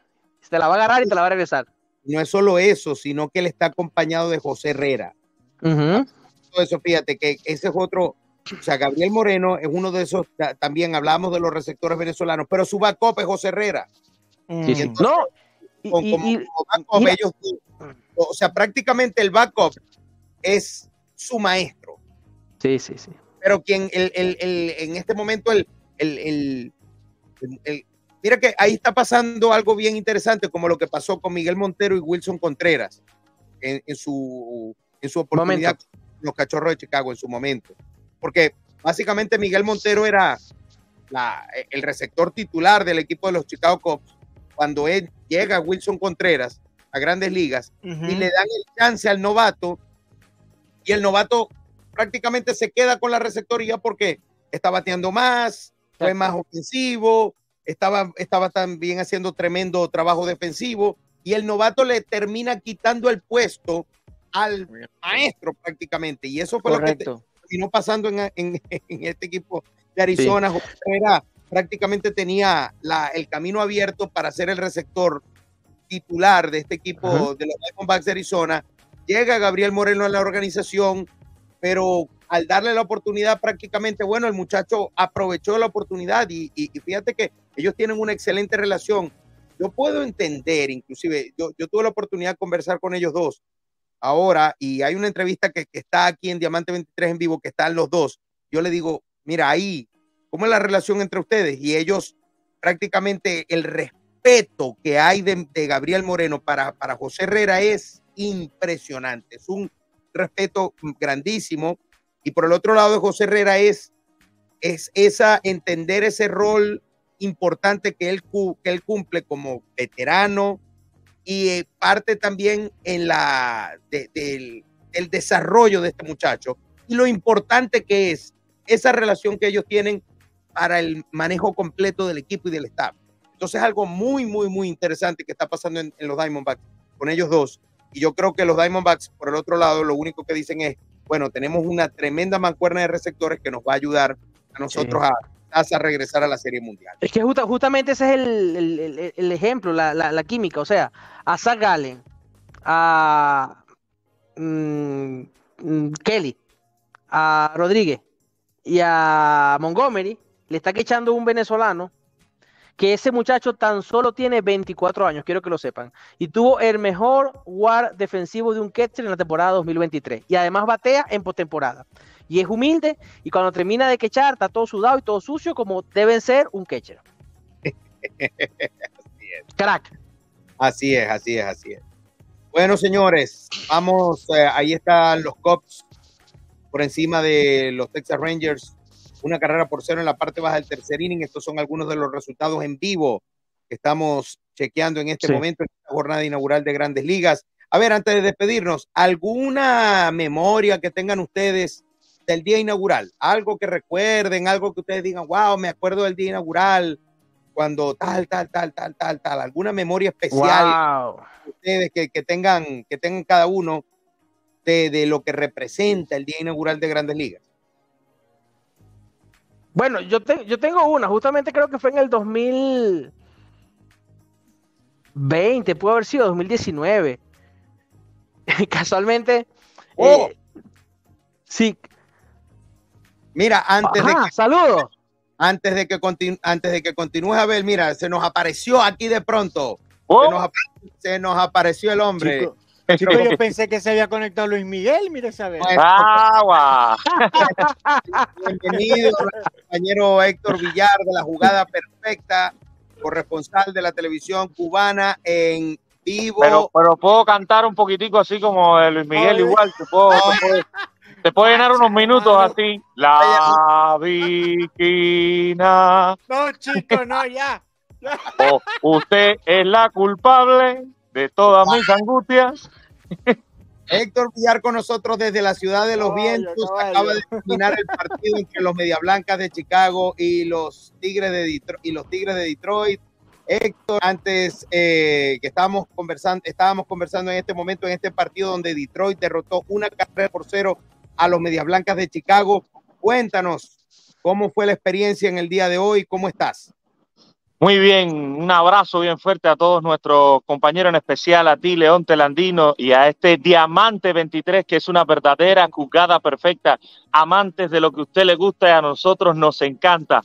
te la va a agarrar y te la va a regresar. No es solo eso, sino que él está acompañado de José Herrera. Uh -huh. Todo eso, fíjate que ese es otro, o sea, Gabriel Moreno es uno de esos, también hablamos de los receptores venezolanos, pero su backup es José Herrera. Sí, y entonces, no, y, con, como, y, como backup, ellos, o sea, prácticamente el backup es su maestro. Sí, sí, sí. Pero quien el, el, el, en este momento el, el, mira que ahí está pasando algo bien interesante, como lo que pasó con Miguel Montero y Wilson Contreras en, en su, en su oportunidad con los cachorros de Chicago en su momento. Porque básicamente Miguel Montero era la, el receptor titular del equipo de los Chicago Cubs cuando él llega Wilson Contreras a grandes ligas uh -huh. y le dan el chance al novato y el novato prácticamente se queda con la receptoría porque está bateando más, fue más ofensivo, estaba, estaba también haciendo tremendo trabajo defensivo y el novato le termina quitando el puesto al maestro prácticamente y eso fue Correcto. lo que terminó pasando en, en, en, este equipo de Arizona. Sí. Era, prácticamente tenía la, el camino abierto para ser el receptor titular de este equipo de los Diamondbacks de Arizona. Llega Gabriel Moreno a la organización, pero al darle la oportunidad prácticamente, bueno, el muchacho aprovechó la oportunidad y, y, y, fíjate que ellos tienen una excelente relación. Yo puedo entender, inclusive, yo, tuve la oportunidad de conversar con ellos dos ahora y hay una entrevista que, que, está aquí en Diamante 23 en vivo, que están los dos. Yo le digo, mira, ahí, ¿cómo es la relación entre ustedes? Y ellos prácticamente el respeto que hay de, de Gabriel Moreno para, para José Herrera es impresionante, es un respeto grandísimo. Y por el otro lado de José Herrera es, es esa, entender ese rol importante que él, que él cumple como veterano y eh, parte también en la de, de, del desarrollo de este muchacho y lo importante que es esa relación que ellos tienen para el manejo completo del equipo y del staff. Entonces es algo muy, muy, muy interesante que está pasando en, en los Diamondbacks con ellos dos. Y yo creo que los Diamondbacks, por el otro lado, lo único que dicen es, bueno, tenemos una tremenda mancuerna de receptores que nos va a ayudar a nosotros sí. a estás a regresar a la Serie Mundial. Es que justamente ese es el, ejemplo, la, química. O sea, a Zach Gallen, a mm, mm, Kelly, a Rodríguez y a Montgomery, le está echando un venezolano que ese muchacho tan solo tiene 24 años, quiero que lo sepan, y tuvo el mejor war defensivo de un catcher en la temporada 2023, y además batea en postemporada. Y es humilde, y cuando termina de quechar, está todo sudado y todo sucio, como deben ser un catcher. Crack. Así es, así es, así es. Bueno, señores, vamos, eh, ahí están los Cops por encima de los Texas Rangers una carrera por cero en la parte baja del tercer inning. Estos son algunos de los resultados en vivo que estamos chequeando en este momento, en esta jornada inaugural de Grandes Ligas. A ver, antes de despedirnos, ¿alguna memoria que tengan ustedes del día inaugural? Algo que recuerden, algo que ustedes digan, wow, me acuerdo del día inaugural, cuando tal, tal, tal, tal, tal, tal. ¿Alguna memoria especial ustedes que, tengan, que tengan cada uno de, de lo que representa el día inaugural de Grandes Ligas? Bueno, yo, yo tengo una, justamente creo que fue en el 2020, puede haber sido 2019. Casualmente. Oh. Eh, sí. Mira, antes de que. Saludos. Antes de que antes de que continúes a ver, mira, se nos apareció aquí de pronto. Oh. Se, nos apareció el hombre yo pensé que se había conectado Luis Miguel, mire saber. ¡Agua! Bienvenido, compañero Héctor Villar de la jugada perfecta, corresponsal de la televisión cubana en vivo. Pero, pero puedo cantar un poquitico así como de Luis Miguel, igual. Te puedo, te puedo, llenar unos minutos así. La viquina. No, chico, no, ya. Oh, usted es la culpable de todas mis angustias. Héctor Villar con nosotros desde la ciudad de los vientos. Acaba de terminar el partido entre los Media Blancas de Chicago y los Tigres de Detroit. Y los Tigres de Detroit. Héctor, antes eh, que estábamos conversando, estábamos conversando en este momento en este partido donde Detroit derrotó una carrera por cero a los Media Blancas de Chicago. Cuéntanos cómo fue la experiencia en el día de hoy, cómo estás. Muy bien, un abrazo bien fuerte a todos nuestros compañeros, en especial a ti, León Telandino, y a este Diamante 23, que es una verdadera jugada perfecta. Amantes de lo que a usted le gusta y a nosotros nos encanta.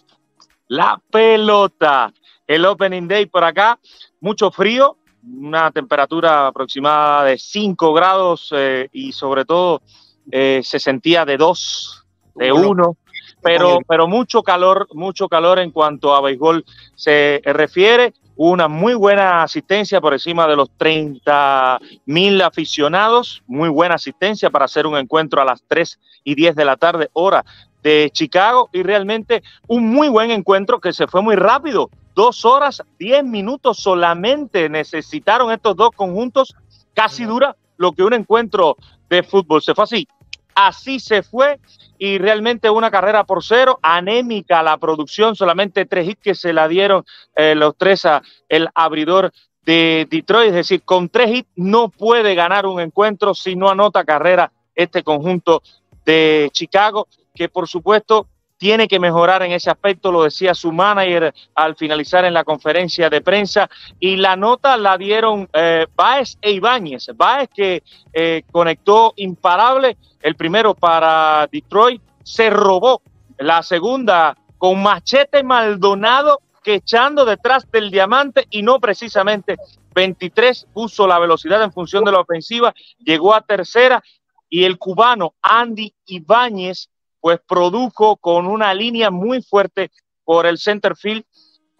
La pelota, el Opening Day por acá, mucho frío, una temperatura aproximada de 5 grados eh, y sobre todo eh, se sentía de 2, de 1 pero, pero mucho calor, mucho calor en cuanto a béisbol se refiere. Una muy buena asistencia por encima de los 30 mil aficionados. Muy buena asistencia para hacer un encuentro a las 3 y 10 de la tarde, hora de Chicago. Y realmente un muy buen encuentro que se fue muy rápido. Dos horas, diez minutos solamente necesitaron estos dos conjuntos. Casi dura lo que un encuentro de fútbol. Se fue así. Así se fue y realmente una carrera por cero, anémica la producción, solamente tres hits que se la dieron eh, los tres a el abridor de Detroit, es decir, con tres hits no puede ganar un encuentro si no anota carrera este conjunto de Chicago, que por supuesto tiene que mejorar en ese aspecto, lo decía su manager al finalizar en la conferencia de prensa, y la nota la dieron eh, Baez e Ibáñez. Baez que eh, conectó imparable, el primero para Detroit, se robó la segunda con Machete Maldonado que echando detrás del diamante y no precisamente 23 puso la velocidad en función de la ofensiva, llegó a tercera y el cubano Andy Ibáñez pues produjo con una línea muy fuerte por el center field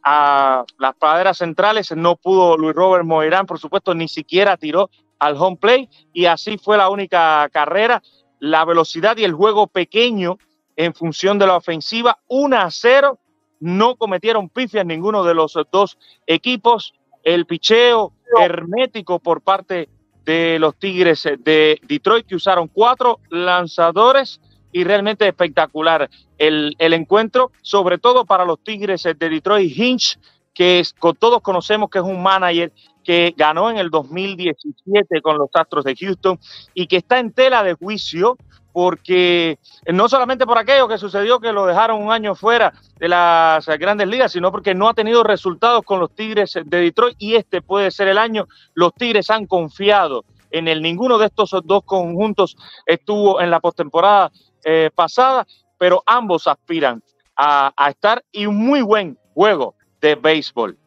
a las praderas centrales. No pudo Luis Robert Moirán, por supuesto, ni siquiera tiró al home play y así fue la única carrera. La velocidad y el juego pequeño en función de la ofensiva, 1 a 0. No cometieron pifias ninguno de los dos equipos. El picheo hermético por parte de los Tigres de Detroit, que usaron cuatro lanzadores y realmente espectacular el, encuentro, sobre todo para los Tigres de Detroit Hinch, que es, todos conocemos que es un manager que ganó en el 2017 con los Astros de Houston y que está en tela de juicio porque no solamente por aquello que sucedió que lo dejaron un año fuera de las grandes ligas, sino porque no ha tenido resultados con los Tigres de Detroit y este puede ser el año. Los Tigres han confiado en el ninguno de estos dos conjuntos estuvo en la postemporada eh, pasada, pero ambos aspiran a, estar y un muy buen juego de béisbol.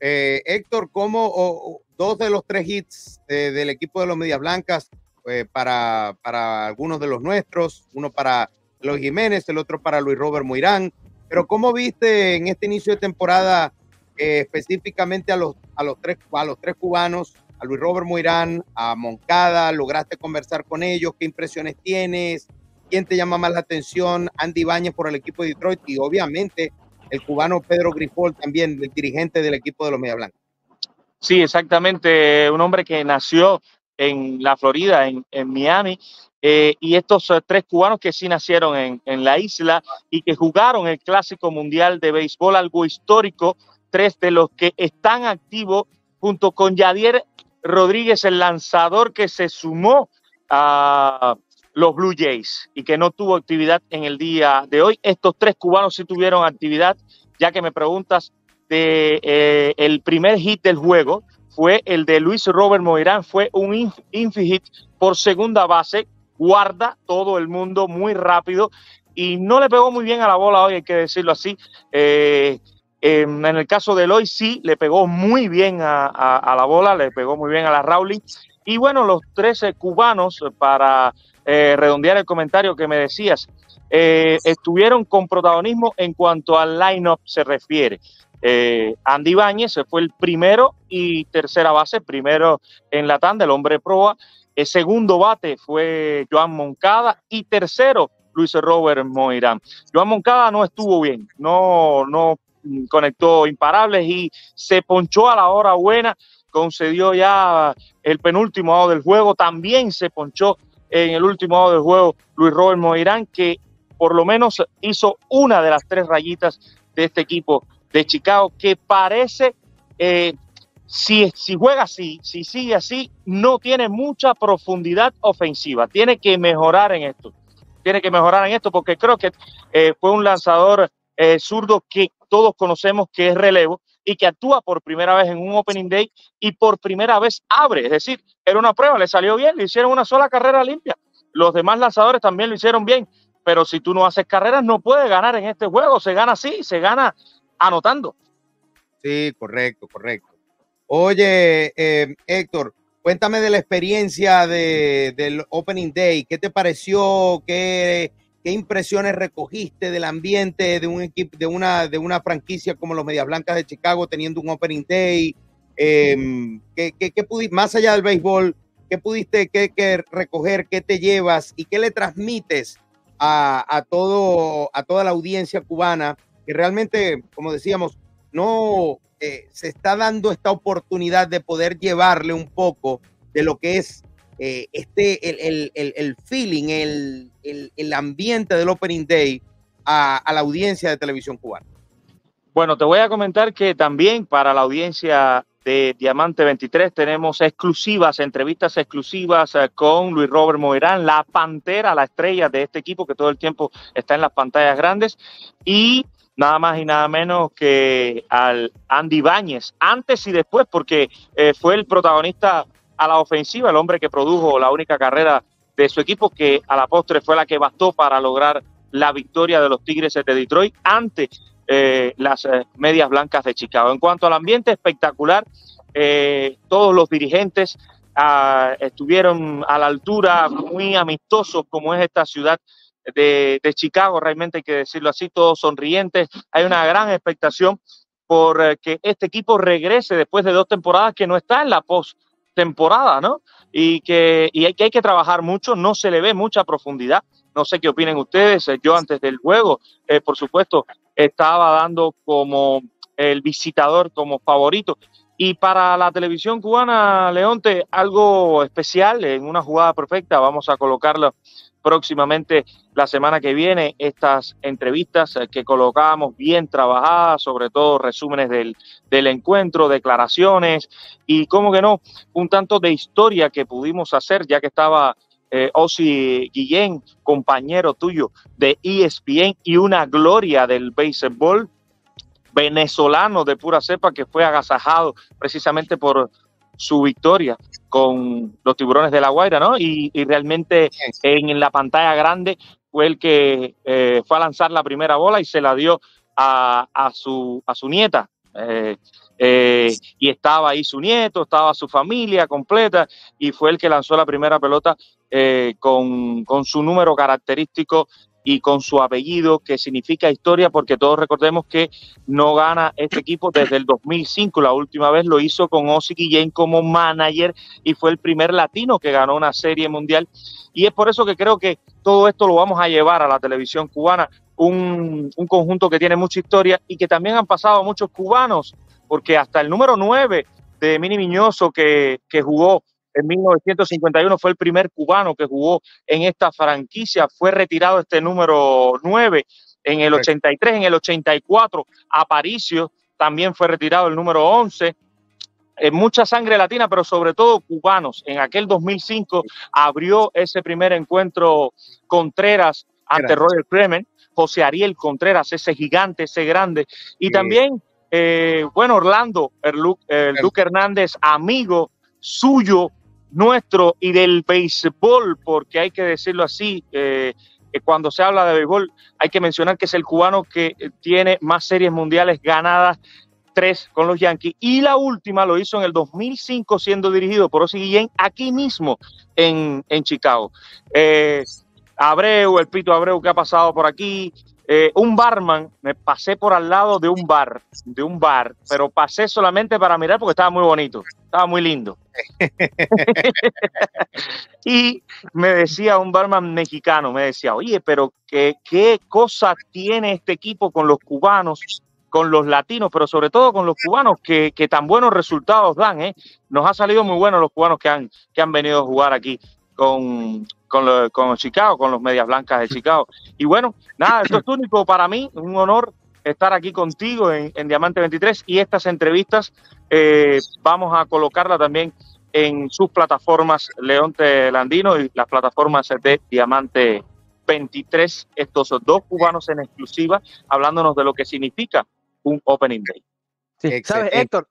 Eh, Héctor, ¿cómo dos de los tres hits eh, del equipo de los Medias Blancas eh, para, para algunos de los nuestros, uno para los Jiménez, el otro para Luis Robert Moirán. Pero ¿cómo viste en este inicio de temporada eh, específicamente a los, a, los tres, a los tres cubanos, a Luis Robert Moirán, a Moncada? ¿Lograste conversar con ellos? ¿Qué impresiones tienes? ¿Quién te llama más la atención? Andy Bañez por el equipo de Detroit y obviamente el cubano Pedro Grifol también, el dirigente del equipo de los Media Blancas. Sí, exactamente. Un hombre que nació en la Florida, en, Miami, eh, y estos eh, tres cubanos que sí nacieron en, en, la isla y que jugaron el Clásico Mundial de Béisbol, algo histórico, tres de los que están activos junto con Yadier Rodríguez, el lanzador que se sumó a los Blue Jays y que no tuvo actividad en el día de hoy. Estos tres cubanos sí tuvieron actividad, ya que me preguntas de eh, el primer hit del juego, fue el de Luis Robert Moirán, fue un infi hit por segunda base, guarda todo el mundo muy rápido y no le pegó muy bien a la bola hoy, hay que decirlo así. Eh, en el caso de Eloy sí, le pegó muy bien a, la bola, le pegó muy bien a la Rowling. Y bueno, los 13 cubanos, para eh, redondear el comentario que me decías, eh, estuvieron con protagonismo en cuanto al line-up se refiere. Eh, Andy Báñez fue el primero y tercera base, primero en la tanda, el hombre proa. El segundo bate fue Joan Moncada y tercero Luis Robert Moirán. Joan Moncada no estuvo bien, no, no conectó imparables y se ponchó a la hora buena, concedió ya el penúltimo del juego, también se ponchó en el último lado del juego Luis Robert Moirán, que por lo menos hizo una de las tres rayitas de este equipo de Chicago, que parece, eh, si, juega así, si sigue así, no tiene mucha profundidad ofensiva. Tiene que mejorar en esto. Tiene que mejorar en esto porque creo que eh, fue un lanzador eh, zurdo que todos conocemos que es relevo y que actúa por primera vez en un opening day y por primera vez abre. Es decir, era una prueba, le salió bien, le hicieron una sola carrera limpia. Los demás lanzadores también lo hicieron bien, pero si tú no haces carreras no puedes ganar en este juego. Se gana así, se gana anotando. Sí, correcto, correcto. Oye, eh, Héctor, cuéntame de la experiencia de, del Opening Day. ¿Qué te pareció? ¿Qué, ¿Qué, impresiones recogiste del ambiente de un equipo, de una, de una franquicia como los Medias Blancas de Chicago teniendo un Opening Day? Eh, ¿qué, qué, pudiste, más allá del béisbol, qué pudiste qué, recoger? ¿Qué te llevas? ¿Y qué le transmites a, a, todo, a toda la audiencia cubana? que realmente, como decíamos, no eh, se está dando esta oportunidad de poder llevarle un poco de lo que es eh, este, el, el, el, feeling, el, el, ambiente del Opening Day a, a la audiencia de televisión cubana. Bueno, te voy a comentar que también para la audiencia de Diamante 23 tenemos exclusivas, entrevistas exclusivas eh, con Luis Robert Moirán, la pantera, la estrella de este equipo que todo el tiempo está en las pantallas grandes. Y nada más y nada menos que al Andy Báñez, antes y después, porque eh, fue el protagonista a la ofensiva, el hombre que produjo la única carrera de su equipo, que a la postre fue la que bastó para lograr la victoria de los Tigres de Detroit ante eh, las eh, medias blancas de Chicago. En cuanto al ambiente espectacular, todos los dirigentes ah, estuvieron a la altura, muy amistosos como es esta ciudad de, Chicago, realmente hay que decirlo así, todos sonrientes. Hay una gran expectación por eh, que este equipo regrese después de dos temporadas que no está en la post-temporada, ¿no? Y que, y hay, que hay que trabajar mucho, no se le ve mucha profundidad. No sé qué opinen ustedes. Eh, yo antes del juego, eh, por supuesto, estaba dando como el visitador como favorito. Y para la televisión cubana, Leonte, algo especial en una jugada perfecta. Vamos a colocarlo próximamente la semana que viene estas entrevistas eh, que colocábamos bien trabajadas, sobre todo resúmenes del, del encuentro, declaraciones y, como que no, un tanto de historia que pudimos hacer ya que estaba eh, Osi Guillén, compañero tuyo de ESPN y una gloria del béisbol venezolano de pura cepa que fue agasajado precisamente por su victoria con los tiburones de la Guaira, ¿no? Y, realmente en, la pantalla grande fue el que eh, fue a lanzar la primera bola y se la dio a, su, a su nieta. Eh, eh, y estaba ahí su nieto, estaba su familia completa y fue el que lanzó la primera pelota con, con, su número característico y con su apellido, que significa historia, porque todos recordemos que no gana este equipo desde el 2005. La última vez lo hizo con Ozzy Guillén como manager y fue el primer latino que ganó una serie mundial. Y es por eso que creo que todo esto lo vamos a llevar a la televisión cubana, un, un conjunto que tiene mucha historia y que también han pasado muchos cubanos, porque hasta el número 9 de Mini Miñoso que, que jugó en 1951 fue el primer cubano que jugó en esta franquicia. Fue retirado este número 9 en el 83, en el 84. Aparicio también fue retirado el número 11. En mucha sangre latina, pero sobre todo cubanos. En aquel 2005 abrió ese primer encuentro Contreras ante Roger Clement, José Ariel Contreras, ese gigante, ese grande. Y también, eh, bueno, Orlando, el Luke Hernández, amigo suyo nuestro y del béisbol, porque hay que decirlo así, eh, cuando se habla de béisbol hay que mencionar que es el cubano que tiene más series mundiales ganadas, tres con los Yankees, y la última lo hizo en el 2005 siendo dirigido por Ozzy Guillén aquí mismo en, Chicago. Eh, Abreu, el Pito Abreu que ha pasado por aquí, eh, un barman, me pasé por al lado de un bar, de un bar, pero pasé solamente para mirar porque estaba muy bonito, estaba muy lindo. y me decía un barman mexicano, me decía, oye, pero qué, qué cosa tiene este equipo con los cubanos, con los latinos, pero sobre todo con los cubanos, que, que tan buenos resultados dan, ¿eh? Nos ha salido muy bueno los cubanos que han, que han venido a jugar aquí con, con, con Chicago, con los Medias Blancas de Chicago. Y bueno, nada, esto es único para mí, un honor estar aquí contigo en, Diamante 23 y estas entrevistas eh, vamos a colocarla también en sus plataformas Leonte Landino y las plataformas de Diamante 23, estos dos cubanos en exclusiva, hablándonos de lo que significa un Opening Day. Sí, ¿sabes, Héctor?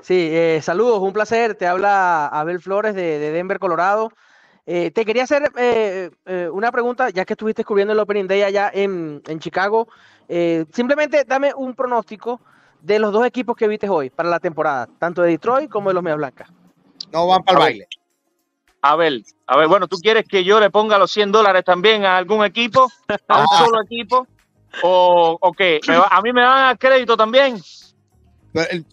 Sí, eh, saludos, un placer. Te habla Abel Flores de, de Denver, Colorado. Eh, te quería hacer eh, eh, una pregunta, ya que estuviste cubriendo el Opening Day allá en, Chicago. simplemente dame un pronóstico de los dos equipos que viste hoy para la temporada, tanto de Detroit como de los Media Blancas. No van para el baile. A ver, a ver, bueno, ¿tú quieres que yo le ponga los 100 dólares también a algún equipo? ¿A un solo equipo? ¿O, o qué? ¿A mí me dan a crédito también?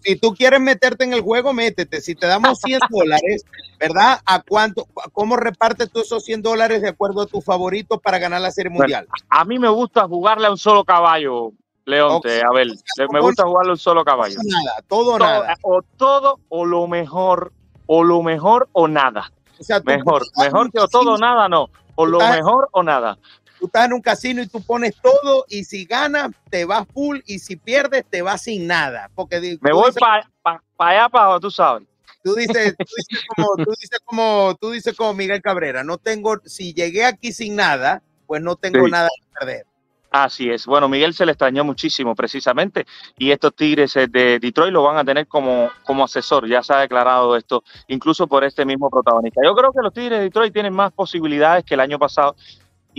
Si tú quieres meterte en el juego, métete. Si te damos 100 dólares, ¿verdad? ¿A cuánto? ¿Cómo repartes tú esos 100 dólares de acuerdo a tu favorito para ganar la Serie Mundial? a mí me gusta jugarle a un solo caballo, Leonte. A ver, me gusta jugarle a un solo caballo. Nada, todo, nada. O todo o lo mejor, o lo mejor o nada. O sea, mejor, mejor que o todo o nada, no. O lo mejor o nada tú estás en un casino y tú pones todo y si ganas te vas full y si pierdes te vas sin nada. Porque me voy para allá para tú sabes. Tú dices, tú dices, como, tú dices como, tú dices como Miguel Cabrera, no tengo, si llegué aquí sin nada, pues no tengo nada que perder. Así es. Bueno, Miguel se le extrañó muchísimo precisamente y estos Tigres eh, de Detroit lo van a tener como, como asesor. Ya se ha declarado esto, incluso por este mismo protagonista. Yo creo que los Tigres de Detroit tienen más posibilidades que el año pasado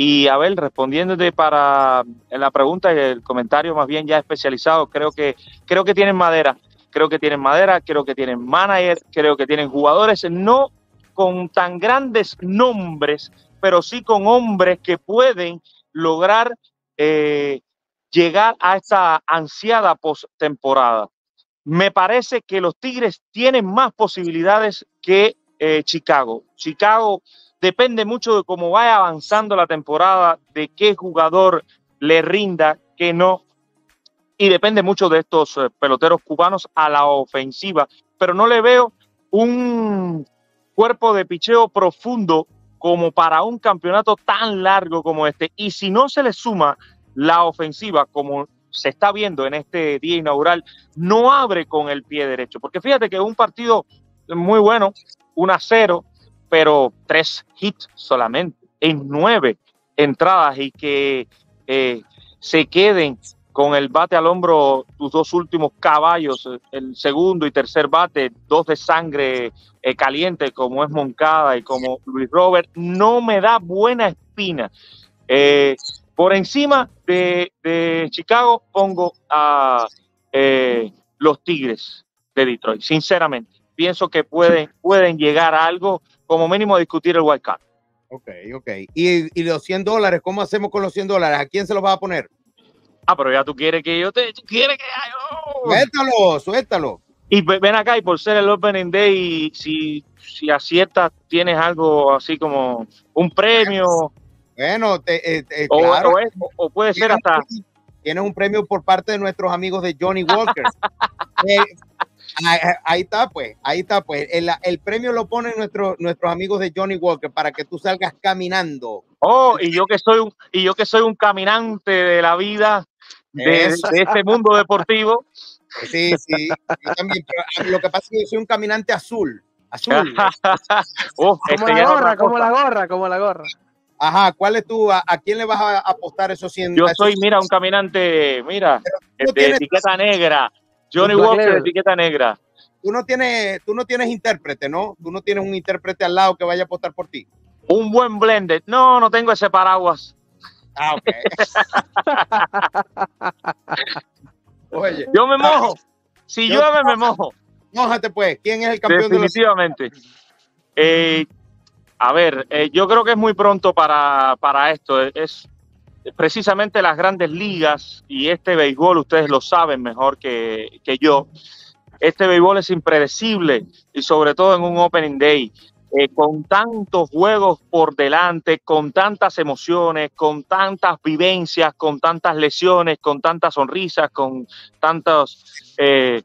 y a ver, respondiéndote para la pregunta y el comentario más bien ya especializado, creo que, creo que tienen madera, creo que tienen madera, creo que tienen manager, creo que tienen jugadores, no con tan grandes nombres, pero sí con hombres que pueden lograr eh, llegar a esta ansiada postemporada. Me parece que los Tigres tienen más posibilidades que eh, Chicago. Chicago depende mucho de cómo vaya avanzando la temporada, de qué jugador le rinda, qué no. Y depende mucho de estos eh, peloteros cubanos a la ofensiva. Pero no le veo un cuerpo de picheo profundo como para un campeonato tan largo como este. Y si no se le suma la ofensiva, como se está viendo en este día inaugural, no abre con el pie derecho. Porque fíjate que un partido muy bueno, 1 a 0, pero tres hits solamente en nueve entradas y que eh, se queden con el bate al hombro tus dos últimos caballos, el segundo y tercer bate, dos de sangre eh, caliente como es Moncada y como Luis Robert, no me da buena espina. Eh, por encima de, Chicago pongo a los Tigres de Detroit, sinceramente. Pienso que pueden, pueden llegar a algo, como mínimo discutir el White Card. Ok, ok. ¿Y, los 100 dólares? ¿Cómo hacemos con los 100 dólares? ¿A quién se los va a poner? Ah, pero ya tú quieres que yo te... Quieres que... Suéltalo, suéltalo. Y ven acá, y por ser el Opening Day, si, si aciertas, tienes algo así como un premio. Bueno, eh, o, puede ser hasta. Tienes un premio por parte de nuestros amigos de Johnny Walker. Eh, ahí, está, pues, ahí está, pues. El, premio lo ponen nuestros nuestros amigos de Johnny Walker para que tú salgas caminando. Oh, y yo que soy un, y yo que soy un caminante de la vida, de, este mundo deportivo. Sí, sí, también, lo que pasa es que yo soy un caminante azul. Azul. oh, como este la gorra, como la gorra, como la gorra. Ajá, ¿cuál es tu, a, quién le vas a apostar esos 100? Yo soy, mira, un caminante, mira, de etiqueta negra. Johnny Walker, de etiqueta negra. Tú no tienes, tú no tienes intérprete, ¿no? Tú no tienes un intérprete al lado que vaya a apostar por ti. Un buen blended. No, no tengo ese paraguas. Ah, ok. Oye. Yo me mojo. Si llueve, me mojo. Mójate, pues. ¿Quién es el campeón Definitivamente. de los... Eh, a ver, eh, yo creo que es muy pronto para, para esto. Es precisamente las grandes ligas y este béisbol, ustedes lo saben mejor que, que yo. Este béisbol es impredecible y sobre todo en un opening day. Eh, con tantos juegos por delante, con tantas emociones, con tantas vivencias, con tantas lesiones, con tantas sonrisas, con tantas, eh,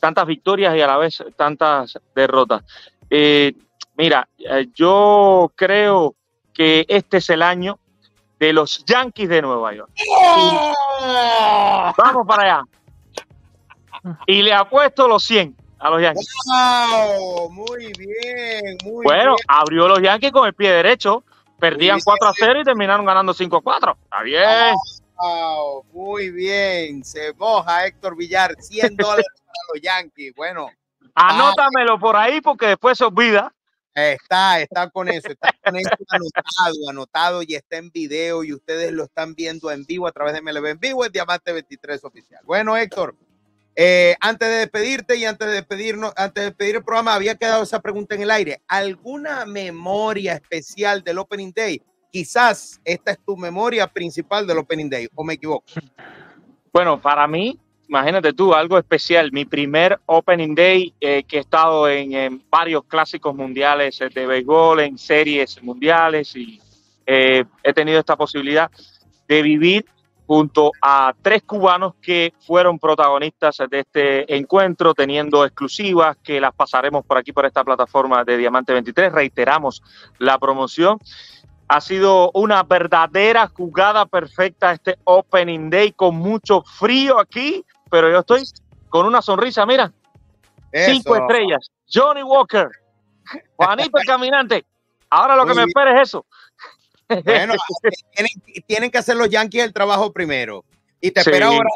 tantas victorias y a la vez tantas derrotas. Eh, mira, yo creo que este es el año de los Yankees de Nueva York. Vamos para allá. Y le apuesto los 100 a los Yankees. Wow, muy bien, muy bueno, abrió los Yankees con el pie derecho, perdían 4 a 0 y terminaron ganando 5 a 4. Está bien. Wow, muy bien. Se moja Héctor Villar, 100 dólares para los Yankees. Bueno. Anótamelo por ahí porque después se olvida. Está, está con eso, está con eso anotado, anotado y está en video y ustedes lo están viendo en vivo a través de MLB en vivo, es Diamante 23 oficial. Bueno, Héctor, eh, antes de despedirte y antes de despedirnos, antes de despedir el programa, había quedado esa pregunta en el aire. ¿Alguna memoria especial del Opening Day? Quizás esta es tu memoria principal del Opening Day, ¿o me equivoco? Bueno, para mí, imagínate tú, algo especial. Mi primer Opening Day, eh, que he estado en, varios clásicos mundiales de béisbol, en series mundiales, y eh, he tenido esta posibilidad de vivir junto a tres cubanos que fueron protagonistas de este encuentro, teniendo exclusivas que las pasaremos por aquí, por esta plataforma de Diamante 23. Reiteramos la promoción. Ha sido una verdadera jugada perfecta este Opening Day con mucho frío aquí, pero yo estoy con una sonrisa, mira. Cinco estrellas. Johnny Walker, Juanito el Caminante. Ahora lo que me espera es eso. Bueno, tienen, que hacer los Yankees el trabajo primero. Y te espera ahora,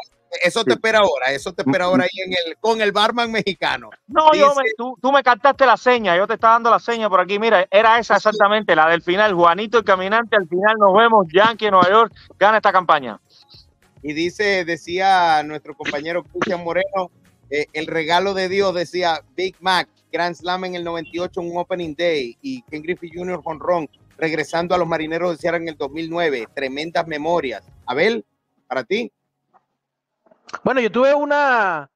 eso te espera ahora, eso te espera ahora ahí en el, con el barman mexicano. No, yo me, tú, tú, me cantaste la seña, yo te estaba dando la seña por aquí, mira, era esa exactamente, la del final, Juanito el caminante, al final nos vemos, Yankee Nueva York, gana esta campaña. Y dice, decía nuestro compañero Cristian Moreno, eh, el regalo de Dios, decía Big Mac, Grand Slam en el 98, un Opening Day, y Ken Griffey Jr. con Ron, regresando a los marineros de Sierra en el 2009. Tremendas memorias. Abel, para ti. Bueno, yo tuve una.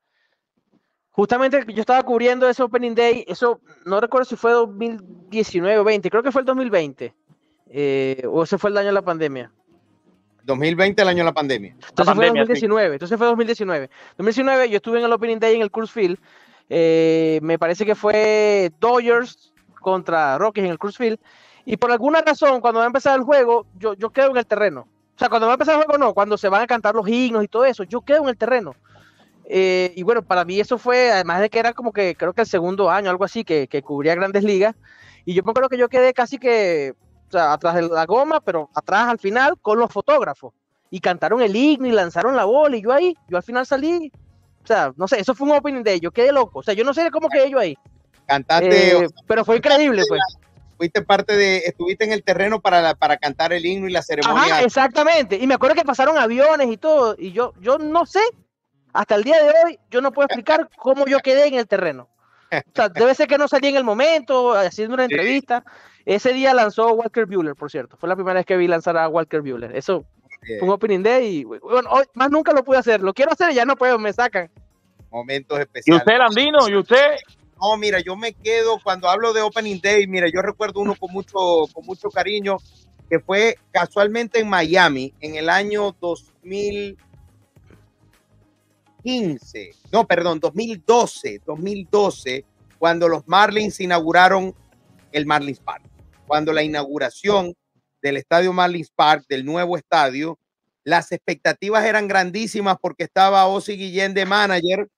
Justamente yo estaba cubriendo ese Opening Day, eso no recuerdo si fue 2019 o 20, creo que fue el 2020, eh, o ese fue el año de la pandemia. 2020, el año de la pandemia. Entonces fue 2019, entonces fue 2019. 2019 yo estuve en el Opening Day en el Coors Field, eh, me parece que fue Dodgers contra Rockies en el Coors Field, y por alguna razón, cuando va a empezar el juego, yo, yo quedo en el terreno. O sea, cuando va a empezar el juego, no, cuando se van a cantar los himnos y todo eso, yo quedo en el terreno. Eh, y bueno, para mí eso fue, además de que era como que creo que el segundo año, algo así, que, que cubría grandes ligas. Y yo me acuerdo que yo quedé casi que, sea, atrás de la goma, pero atrás al final con los fotógrafos. Y cantaron el himno y lanzaron la bola. Y yo ahí, yo al final salí. O sea, no sé, eso fue un opening de yo quedé loco. O sea, yo no sé cómo quedé yo ahí. Cantaste. Eh, pero fue increíble, pues. Fuiste parte de, estuviste en el terreno para, la, para cantar el himno y la ceremonia. Ajá, exactamente. Y me acuerdo que pasaron aviones y todo. Y yo, yo no sé, hasta el día de hoy, yo no puedo explicar cómo yo quedé en el terreno. O sea, debe ser que no salí en el momento, haciendo una entrevista. Ese día lanzó Walker Bueller, por cierto. Fue la primera vez que vi lanzar a Walker Bueller. Eso fue un opening day y bueno, hoy, más nunca lo pude hacer. Lo quiero hacer y ya no puedo, me sacan. Momentos especiales. ¿Y usted, Landino? ¿Y usted? No, mira, yo me quedo cuando hablo de Opening Day. Mira, yo recuerdo uno con mucho, con mucho cariño que fue casualmente en Miami en el año 2015. No, perdón, 2012. 2012, cuando los Marlins inauguraron el Marlins Park. Cuando la inauguración del estadio Marlins Park, del nuevo estadio, las expectativas eran grandísimas porque estaba Ozzy Guillén de manager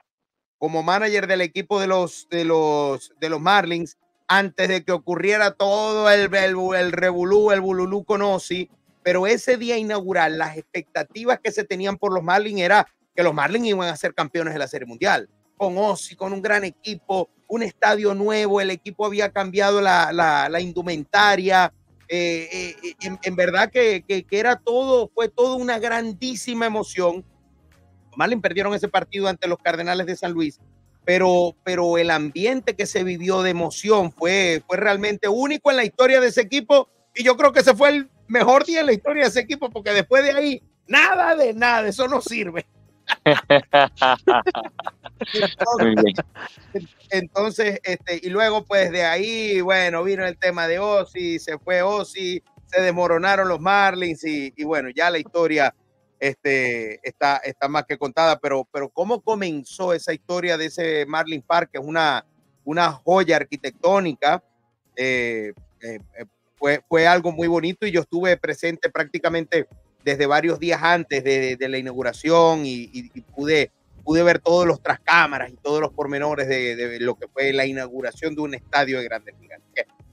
como manager del equipo de los, de los, de los Marlins antes de que ocurriera todo el, el, el revolú, el bululú con Ozzy. Pero ese día inaugural, las expectativas que se tenían por los Marlins era que los Marlins iban a ser campeones de la Serie Mundial. Con Ozzy, con un gran equipo, un estadio nuevo, el equipo había cambiado la, indumentaria. Eh, eh, en, en, verdad que, era todo, fue toda una grandísima emoción Marlins perdieron ese partido ante los Cardenales de San Luis, pero, pero el ambiente que se vivió de emoción fue, fue realmente único en la historia de ese equipo y yo creo que ese fue el mejor día en la historia de ese equipo porque después de ahí, nada de nada, eso no sirve. Entonces, este, y luego pues de ahí, bueno, vino el tema de Ozzy, se fue Ozzy, se desmoronaron los Marlins y, y bueno, ya la historia este, está, está más que contada, pero, pero cómo comenzó esa historia de ese Marlin Park, que es una, una joya arquitectónica, eh, eh, eh, fue, fue algo muy bonito y yo estuve presente prácticamente desde varios días antes de, la inauguración y, pude, pude ver todos los trascámaras y todos los pormenores de, lo que fue la inauguración de un estadio de grandes ligas.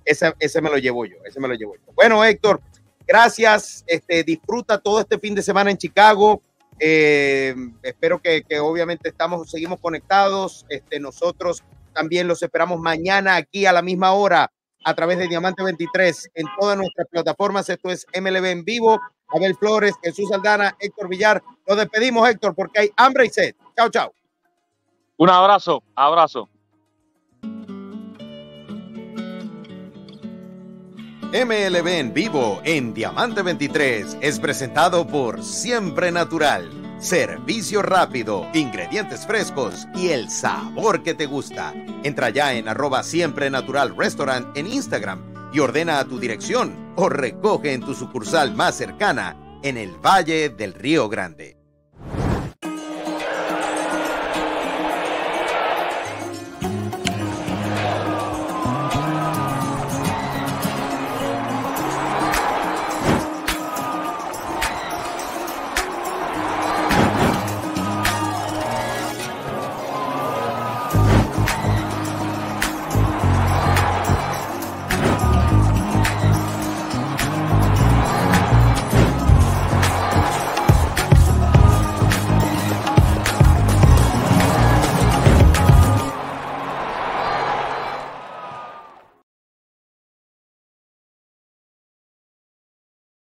Ese, ese me lo llevo yo, ese me lo llevo. Bueno, Héctor, Gracias, este, disfruta todo este fin de semana en Chicago. Eh, espero que, que, obviamente estamos, seguimos conectados. Este, nosotros también los esperamos mañana aquí a la misma hora a través de Diamante 23 en todas nuestras plataformas. Esto es MLB en vivo. Abel Flores, Jesús Aldana, Héctor Villar. Nos despedimos, Héctor, porque hay hambre y sed. Chao, chao. Un abrazo, abrazo. MLB en vivo en Diamante 23 es presentado por Siempre Natural. Servicio rápido, ingredientes frescos y el sabor que te gusta. Entra ya en arroba Siempre Natural Restaurant en Instagram y ordena a tu dirección o recoge en tu sucursal más cercana en el Valle del Río Grande.